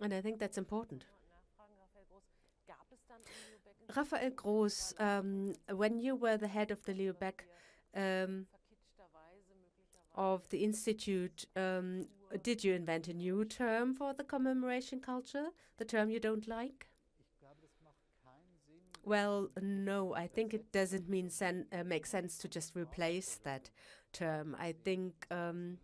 And I think that's important. Raphael Gross, um, when you were the head of the Leo Baeck um, of the Institute, um, did you invent a new term for the commemoration culture, the term you don't like? Well, no, I think it doesn't mean sen uh, make sense to just replace that term. I think um,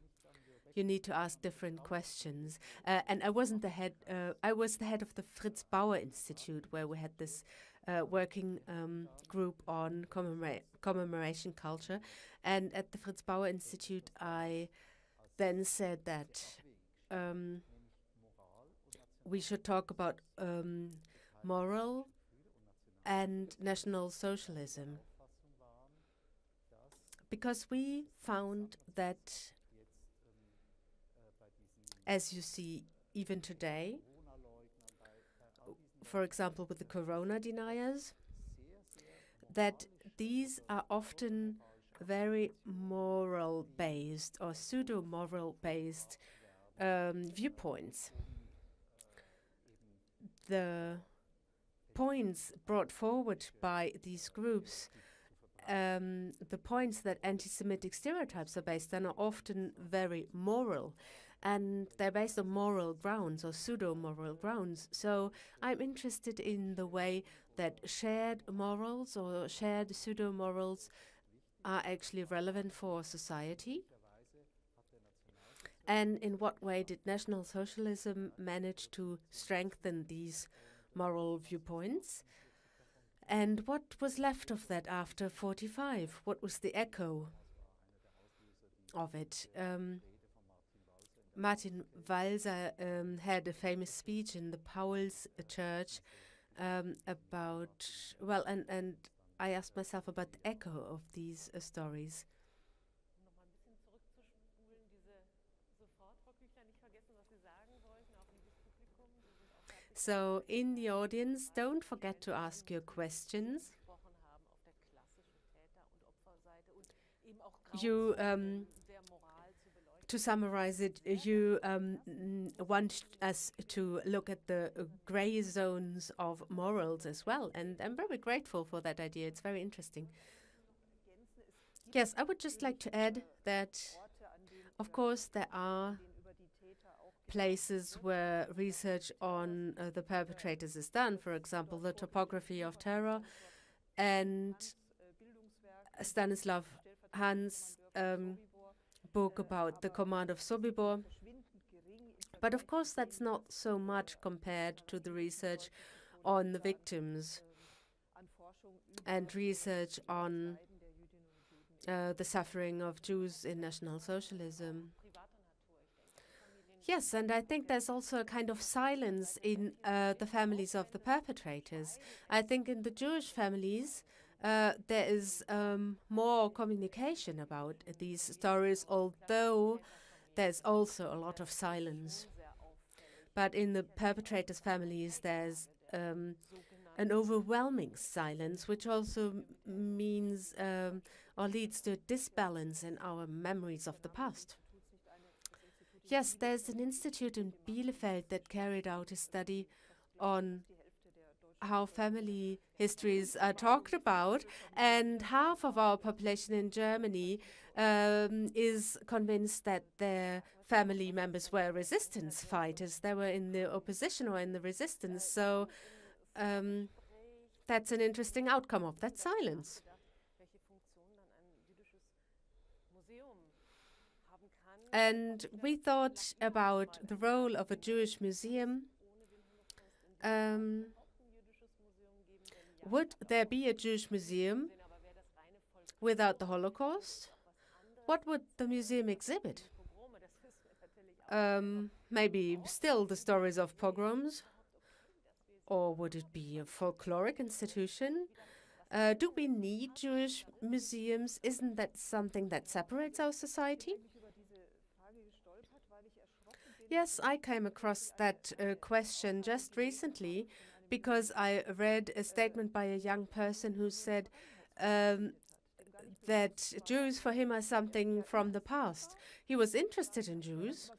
you need to ask different questions. Uh, and I wasn't the head, uh, I was the head of the Fritz Bauer Institute, where we had this uh, working um, group on commemora commemoration culture. And at the Fritz Bauer Institute, I then said that um, we should talk about um, moral and National Socialism. Because we found that, as you see even today, for example, with the corona deniers, that these are often very moral based or pseudo moral based um, viewpoints. The points brought forward by these groups, um, the points that anti Semitic stereotypes are based on, are often very moral. And they're based on moral grounds or pseudo moral grounds. So I'm interested in the way that shared morals or shared pseudo morals are actually relevant for society. And in what way did National Socialism manage to strengthen these moral viewpoints. And what was left of that after 45? What was the echo of it? Um, Martin Walser um, had a famous speech in the Pauls Church um, about, well, and, and I asked myself about the echo of these uh, stories. So, in the audience, don't forget to ask your questions. You, um, to summarize it, you um, want us to look at the gray zones of morals as well. And I'm very grateful for that idea. It's very interesting. Yes, I would just like to add that, of course, there are places where research on uh, the perpetrators is done, for example, the topography of terror, and Stanislav Hans' um, book about the command of Sobibor. But of course, that's not so much compared to the research on the victims and research on uh, the suffering of Jews in National Socialism. Yes, and I think there's also a kind of silence in uh, the families of the perpetrators. I think in the Jewish families, uh, there is um, more communication about these stories, although there's also a lot of silence. But in the perpetrators' families, there's um, an overwhelming silence, which also means um, or leads to a disbalance in our memories of the past. Yes, there's an institute in Bielefeld that carried out a study on how family histories are talked about, and half of our population in Germany um, is convinced that their family members were resistance fighters. They were in the opposition or in the resistance. So um, that's an interesting outcome of that silence. And we thought about the role of a Jewish museum. Um, would there be a Jewish museum without the Holocaust? What would the museum exhibit? Um, maybe still the stories of pogroms? Or would it be a folkloric institution? Uh, do we need Jewish museums? Isn't that something that separates our society? Yes, I came across that uh, question just recently because I read a statement by a young person who said um, that Jews for him are something from the past. He was interested in Jews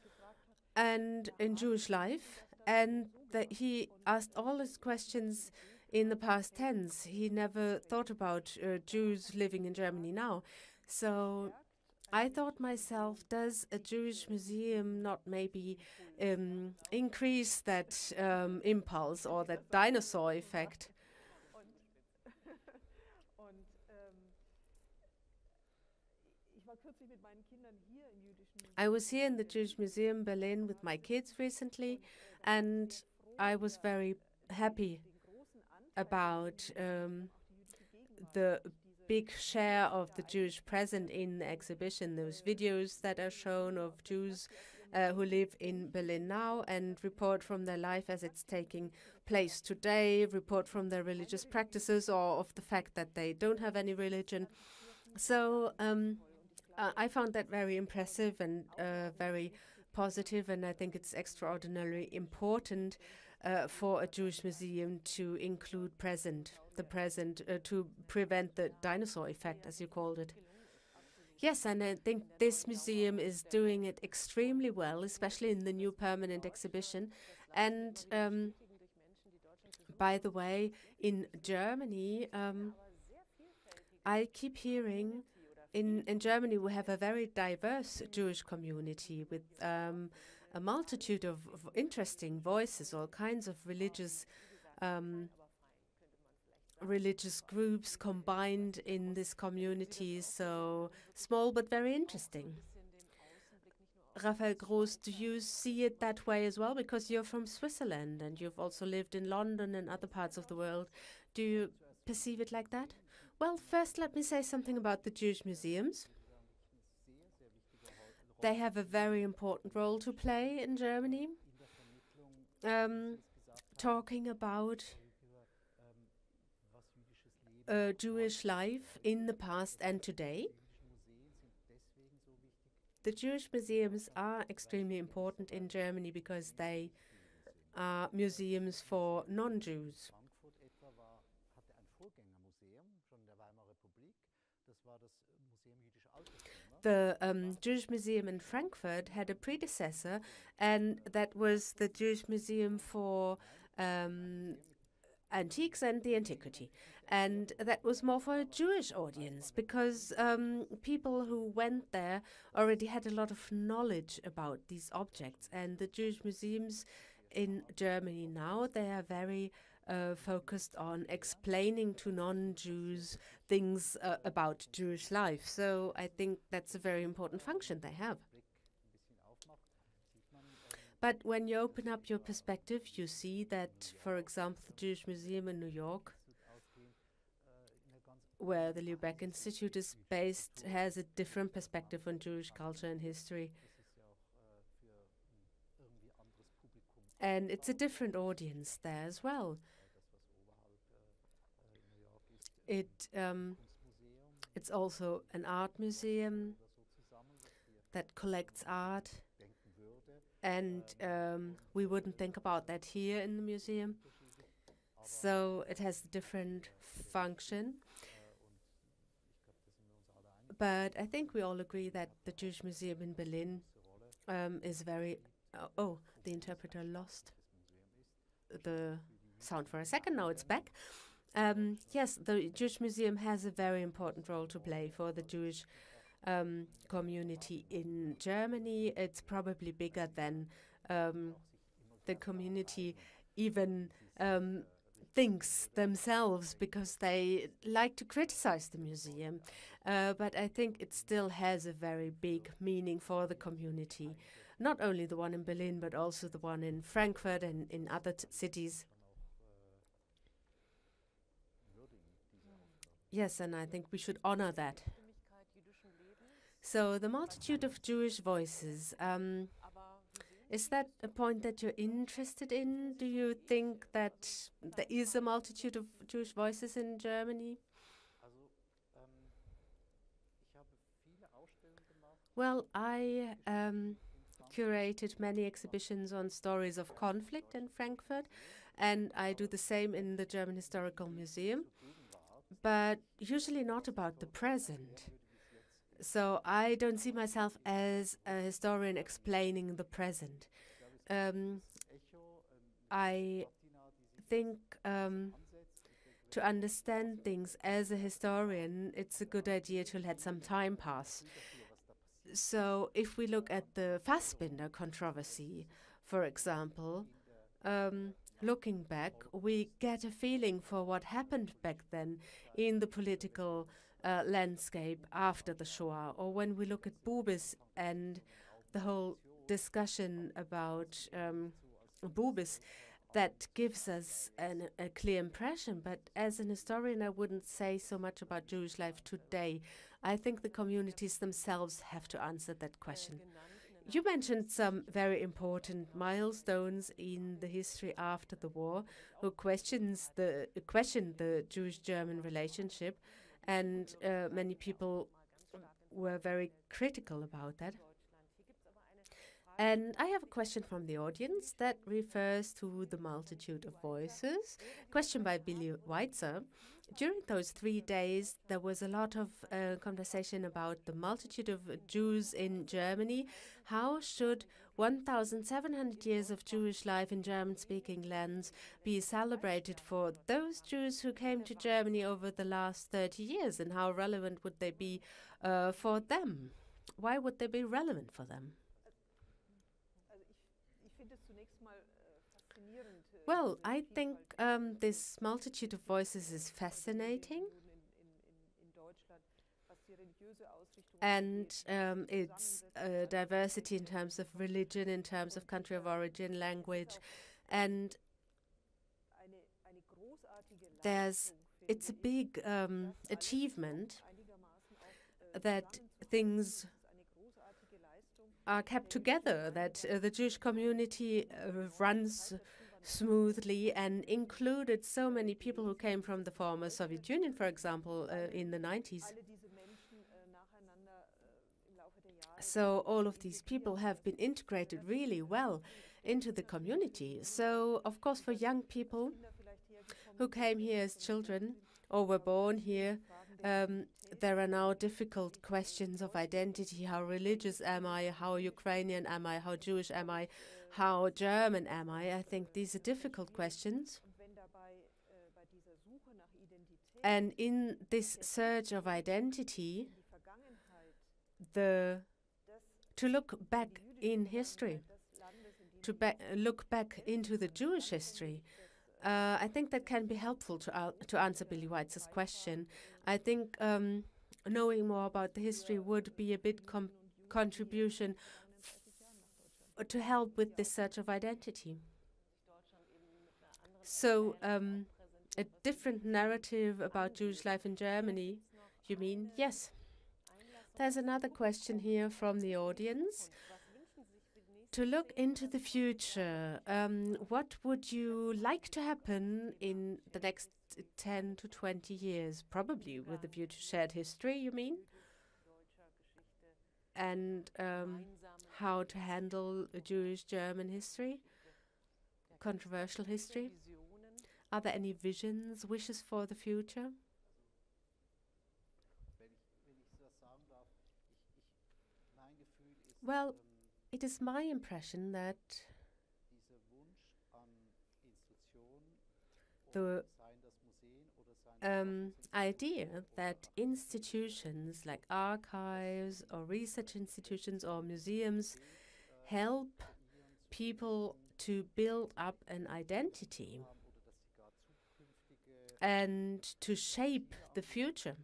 and in Jewish life, and that he asked all his questions in the past tense. He never thought about uh, Jews living in Germany now. So I thought myself, does a Jewish museum not maybe um, increase that um, impulse or that dinosaur effect? I was here in the Jewish Museum Berlin with my kids recently, and I was very happy about um, the big share of the Jewish present in the exhibition. Those videos that are shown of Jews uh, who live in Berlin now and report from their life as it's taking place today, report from their religious practices or of the fact that they don't have any religion. So um, I found that very impressive and uh, very positive, and I think it's extraordinarily important uh, for a Jewish museum to include present, the present, uh, to prevent the dinosaur effect, as you called it. Yes, and I think this museum is doing it extremely well, especially in the new permanent exhibition. And um, by the way, in Germany, um, I keep hearing in, in Germany we have a very diverse Jewish community with um, a multitude of, of, interesting voices, all kinds of religious um, religious groups combined in this community. So small but very interesting. Raphael Gross, do you see it that way as well? Because you're from Switzerland and you've also lived in London and other parts of the world. Do you perceive it like that? Well, first, let me say something about the Jewish museums. They have a very important role to play in Germany. Um, talking about uh, Jewish life in the past and today. The Jewish museums are extremely important in Germany because they are museums for non Jews. The um, Jewish Museum in Frankfurt had a predecessor, and that was the Jewish Museum for um, Antiques and the Antiquity. And that was more for a Jewish audience because um, people who went there already had a lot of knowledge about these objects. And the Jewish museums in Germany now, they are very uh, focused on explaining to non-Jews things uh, about Jewish life. So I think that's a very important function they have. But when you open up your perspective, you see that, for example, the Jewish Museum in New York, where the Leo Baeck Institute is based, has a different perspective on Jewish culture and history. And it's a different audience there as well. It um, it's also an art museum that collects art, and um, we wouldn't think about that here in the museum. So it has a different function. But I think we all agree that the Jewish Museum in Berlin um, is very. Uh, oh, the interpreter lost the sound for a second. Now it's back. Um, yes, the Jewish Museum has a very important role to play for the Jewish um, community in Germany. It's probably bigger than um, the community even um, thinks themselves because they like to criticize the museum. Uh, but I think it still has a very big meaning for the community, not only the one in Berlin, but also the one in Frankfurt and in other cities. Yes, and I think we should honor that. So, the multitude of Jewish voices. Um, is that a point that you're interested in? Do you think that there is a multitude of Jewish voices in Germany? Well, I um, curated many exhibitions on stories of conflict in Frankfurt, and I do the same in the German Historical Museum, but usually not about the present. So I don't see myself as a historian explaining the present. Um, I think um, to understand things as a historian, it's a good idea to let some time pass. So if we look at the Fassbinder controversy, for example, um, looking back, we get a feeling for what happened back then in the political uh, landscape after the Shoah, or when we look at Bubis and the whole discussion about um, Bubis that gives us an, a clear impression. But as an historian, I wouldn't say so much about Jewish life today. I think the communities themselves have to answer that question. You mentioned some very important milestones in the history after the war, who questions the questioned the Jewish-German relationship, and uh, many people were very critical about that. And I have a question from the audience that refers to the multitude of voices. Question by Billy Weitzer. During those three days, there was a lot of uh, conversation about the multitude of Jews in Germany. How should 1,700 years of Jewish life in German speaking lands be celebrated for those Jews who came to Germany over the last 30 years? And how relevant would they be uh, for them? Why would they be relevant for them? Well, I think um, this multitude of voices is fascinating. And um, it's a diversity in terms of religion, in terms of country of origin, language, and there's it's a big um, achievement that things are kept together, that uh, the Jewish community uh, runs smoothly and included so many people who came from the former Soviet Union, for example, uh, in the 90s. So all of these people have been integrated really well into the community. So, of course, for young people who came here as children, or were born here, um, there are now difficult questions of identity. How religious am I? How Ukrainian am I? How Jewish am I? How German am I? I think these are difficult questions. And in this search of identity, the to look back in history, to look back into the Jewish history, uh, I think that can be helpful to uh, to answer Billy Weitzer's question. I think um, knowing more about the history would be a bit contribution to help with this search of identity. So, um, a different narrative about Jewish life in Germany, you mean? Yes. There's another question here from the audience to look into the future, um, what would you like to happen in the next 10 to 20 years? Probably with a view to shared history, you mean? And um, how to handle Jewish German history, controversial history? Are there any visions, wishes for the future? Well, it is my impression that the um, idea that institutions like archives or research institutions or museums help people to build up an identity and to shape the future.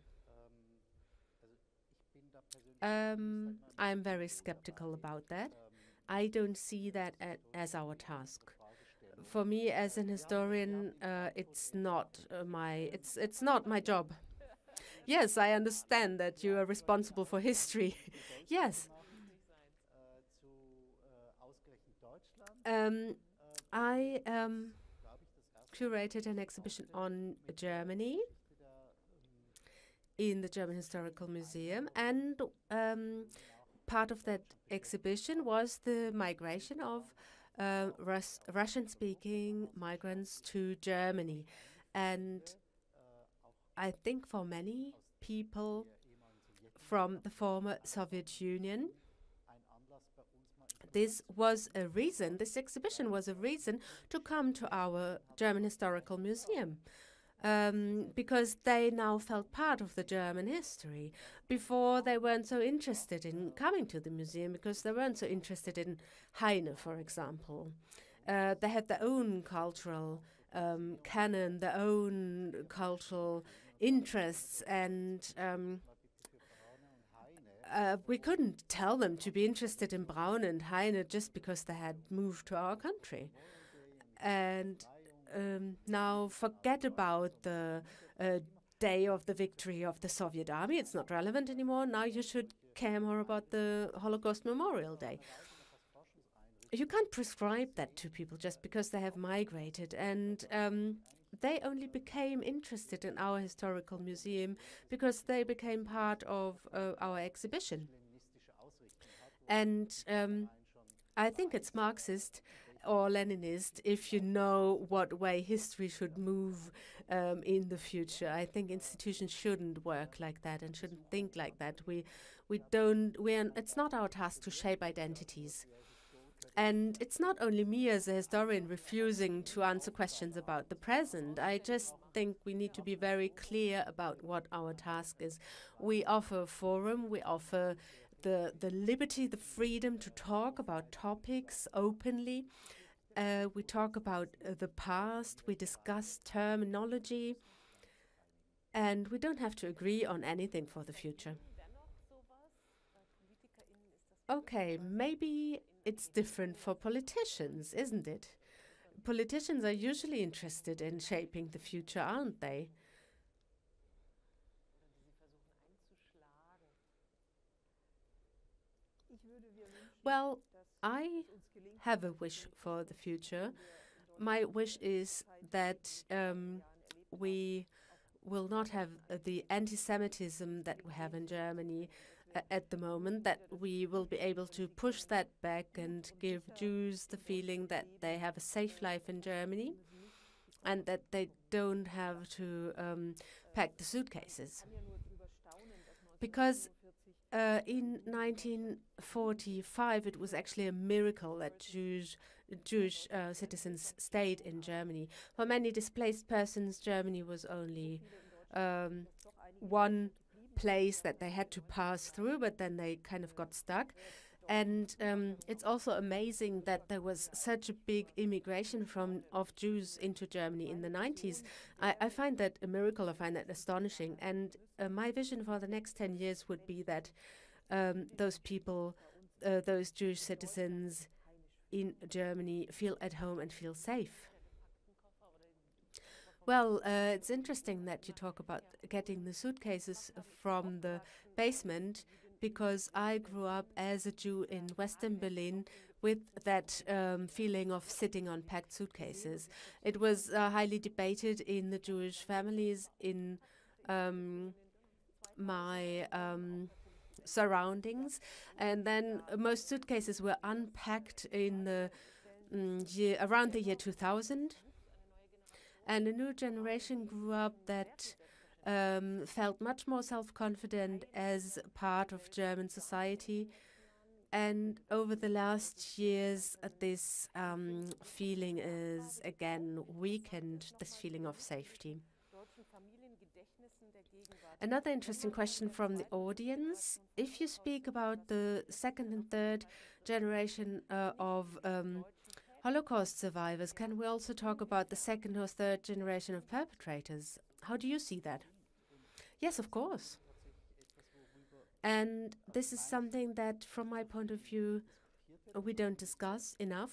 Um, I'm very skeptical about that. I don't see that as our task. For me, as an historian, uh, it's not uh, my it's it's not my job. Yes, I understand that you are responsible for history. yes. Um, I um, curated an exhibition on Germany in the German Historical Museum, and um, part of that exhibition was the migration of uh, Rus Russian-speaking migrants to Germany, and I think for many people from the former Soviet Union, this was a reason, this exhibition was a reason to come to our German Historical Museum um, because they now felt part of the German history. Before, they weren't so interested in coming to the museum because they weren't so interested in Heine, for example. Uh, they had their own cultural um, canon, their own cultural interests, and um, uh, we couldn't tell them to be interested in Braun and Heine just because they had moved to our country. And um, now forget about the uh, day of the victory of the Soviet army. It's not relevant anymore. Now you should care more about the Holocaust Memorial Day. You can't prescribe that to people just because they have migrated. And um, they only became interested in our historical museum because they became part of uh, our exhibition. And um, I think it's Marxist or Leninist if you know what way history should move um, in the future. I think institutions shouldn't work like that and shouldn't think like that. We we don't we it's not our task to shape identities. And it's not only me as a historian refusing to answer questions about the present. I just think we need to be very clear about what our task is. We offer a forum, we offer the, the liberty, the freedom to talk about topics openly. Uh, we talk about uh, the past, we discuss terminology, and we don't have to agree on anything for the future. Okay, maybe it's different for politicians, isn't it? Politicians are usually interested in shaping the future, aren't they? Well, I have a wish for the future. My wish is that um, we will not have uh, the anti Semitism that we have in Germany at the moment, that we will be able to push that back and give Jews the feeling that they have a safe life in Germany and that they don't have to um, pack the suitcases. Because uh, in 1945, it was actually a miracle that Jews, Jewish uh, citizens stayed in Germany. For many displaced persons, Germany was only um, one place that they had to pass through, but then they kind of got stuck. And um, it's also amazing that there was such a big immigration from of Jews into Germany in the 90s. I, I find that a miracle. I find that astonishing. And uh, my vision for the next 10 years would be that um, those people, uh, those Jewish citizens in Germany, feel at home and feel safe. Well, uh, it's interesting that you talk about getting the suitcases from the basement because I grew up as a Jew in Western Berlin with that um, feeling of sitting on packed suitcases. It was uh, highly debated in the Jewish families in um, my um, surroundings, and then most suitcases were unpacked in the mm, year around the year 2000 and a new generation grew up that um, felt much more self confident as part of German society. And over the last years, uh, this um, feeling is again weakened, this feeling of safety. Another interesting question from the audience. If you speak about the second and third generation uh, of um, Holocaust survivors, can we also talk about the second or third generation of perpetrators? How do you see that? Yes, of course. And this is something that, from my point of view, we don't discuss enough,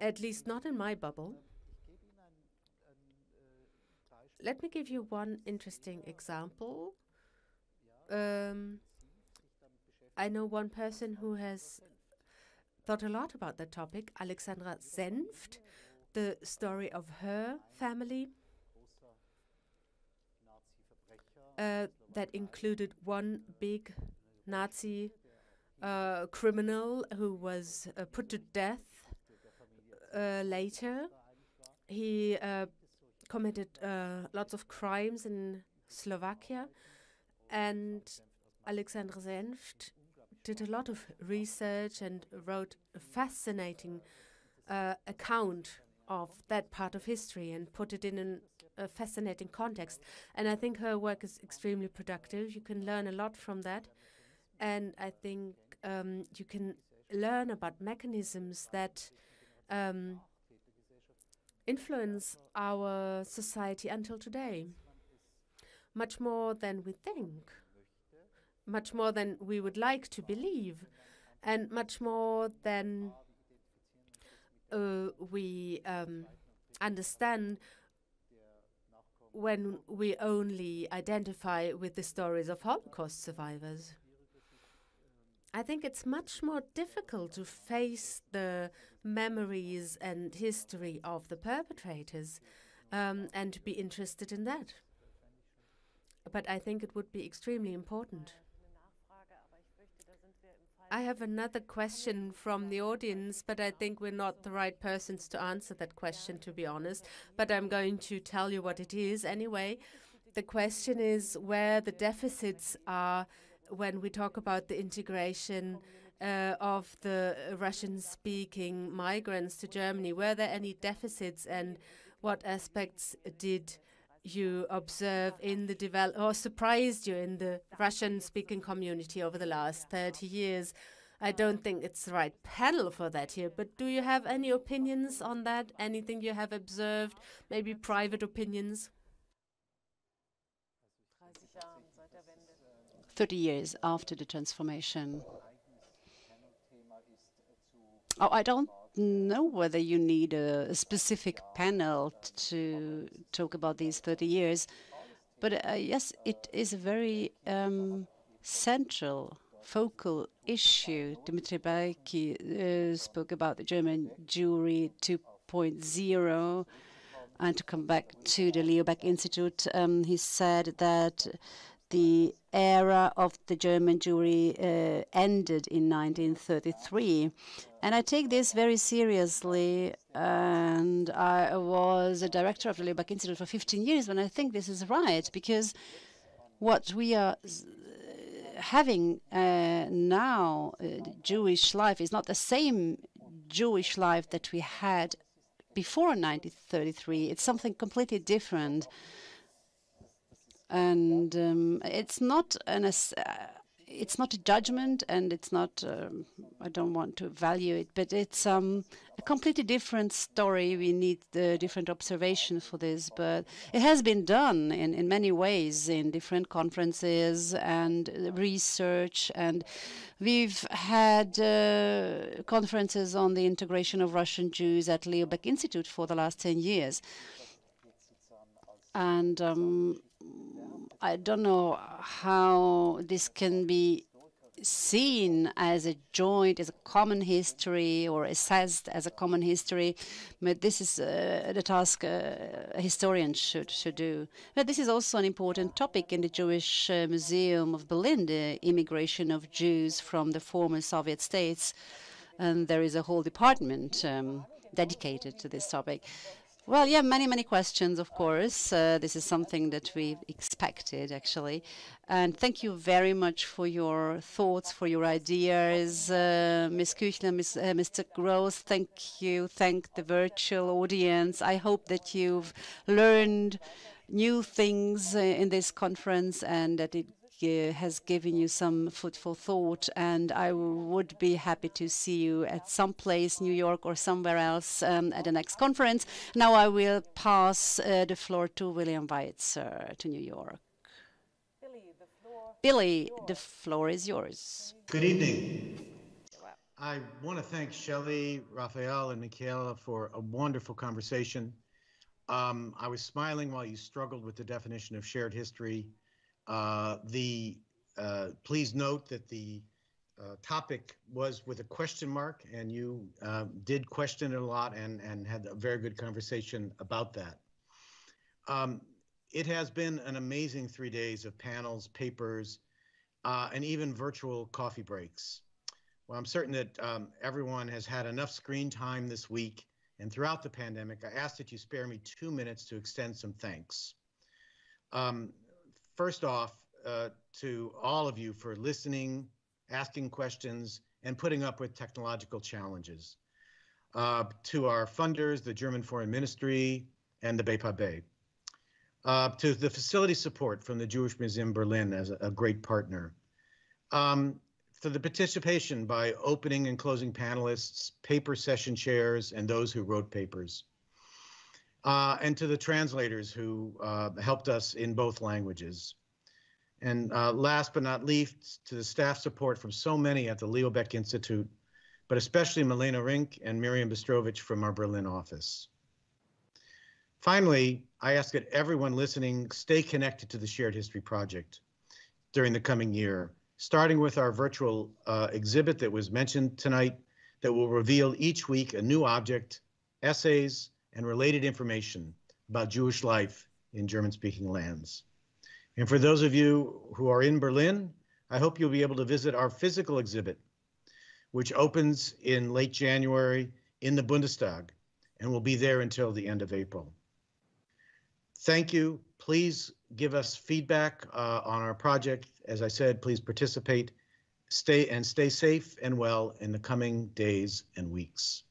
at least not in my bubble. Let me give you one interesting example. Um, I know one person who has thought a lot about that topic. Alexandra Senft, the story of her family. Uh, that included one big Nazi uh, criminal who was uh, put to death uh, later. He uh, committed lots of crimes in Slovakia, and Alexandra Senft did a lot of research and wrote a fascinating account of that part of history and put it in an, a fascinating context. And I think her work is extremely productive. You can learn a lot from that. And I think um, you can learn about mechanisms that um, influence our society until today, much more than we think. much more than we would like to believe, and much more than uh, we um, understand when we only identify with the stories of Holocaust survivors. I think it's much more difficult to face the memories and history of the perpetrators um, and be interested in that. But I think it would be extremely important. I have another question from the audience, but I think we're not the right persons to answer that question, to be honest. But I'm going to tell you what it is anyway. The question is where the deficits are when we talk about the integration uh, of the Russian speaking migrants to Germany. Were there any deficits and what aspects did you observe in the develop or surprised you in the Russian speaking community over the last 30 years? I don't think it's the right panel for that here, but do you have any opinions on that? Anything you have observed? Maybe private opinions? 30 years after the transformation. Oh, I don't know whether you need a, specific panel to talk about these 30 years, but uh, yes, it is a very um, central, focal issue. Dimitri Bárki uh, spoke about the German Jewry 2.0. And to come back to the Leo Baeck Institute, um, he said that the era of the German Jewry uh, ended in 1933. And I take this very seriously. And I was a director of the Leo Institute for 15 years when I think this is right, because what we are having uh, now, uh, Jewish life, is not the same Jewish life that we had before 1933. It's something completely different and um, it's not an uh, it's not a judgment and it's not um, i don't want to value it but it's um, a completely different story. We need the different observation for this but it has been done in, in many ways in different conferences and research. And we've had uh, conferences on the integration of russian jews at leo baeck institute for the last 10 years. And um, I don't know how this can be seen as a joint, as a common history, or assessed as a common history. But this is uh, the task uh, a historian should should do. But this is also an important topic in the Jewish uh, Museum of Berlin: the immigration of Jews from the former Soviet states, and there is a whole department um, dedicated to this topic. Well, yeah, many, many questions, of course. Uh, this is something that we expected, actually. And thank you very much for your thoughts, for your ideas. Uh, Ms. Küchler, Ms., uh, Mr. Gross, thank you. Thank the virtual audience. I hope that you've learned new things uh, in this conference and that it has given you some food for thought. And I would be happy to see you at some place, New York or somewhere else, um, at the next conference. Now I will pass uh, the floor to William Weitzer to New York. Billy, the floor, Billy, the floor is yours. Good evening. I want to thank Shelly, Raphael, and Michaela for a wonderful conversation. Um, I was smiling while you struggled with the definition of shared history uh, the uh, please note that the uh, topic was with a question mark, and you uh, did question it a lot and and had a very good conversation about that. Um, it has been an amazing three days of panels, papers, uh, and even virtual coffee breaks. Well, I'm certain that um, everyone has had enough screen time this week and throughout the pandemic. I ask that you spare me two minutes to extend some thanks. Um, first off, uh, to all of you for listening, asking questions, and putting up with technological challenges. Uh, to our funders, the German Foreign Ministry and the BPB. Uh, to the facility support from the Jewish Museum Berlin as a, a great partner. Um, for the participation by opening and closing panelists, paper session chairs, and those who wrote papers uh, and to the translators who uh, helped us in both languages. And uh, last but not least, to the staff support from so many at the Leo Baeck Institute, but especially Milena Rink and Miriam Bistrovich from our Berlin office. Finally, I ask that everyone listening stay connected to the Shared History Project during the coming year, starting with our virtual uh, exhibit that was mentioned tonight that will reveal each week a new object, essays, and related information about Jewish life in German-speaking lands. And for those of you who are in Berlin, I hope you'll be able to visit our physical exhibit, which opens in late January in the Bundestag and will be there until the end of April. Thank you. Please give us feedback uh, on our project. As I said, please participate, stay and stay safe and well in the coming days and weeks.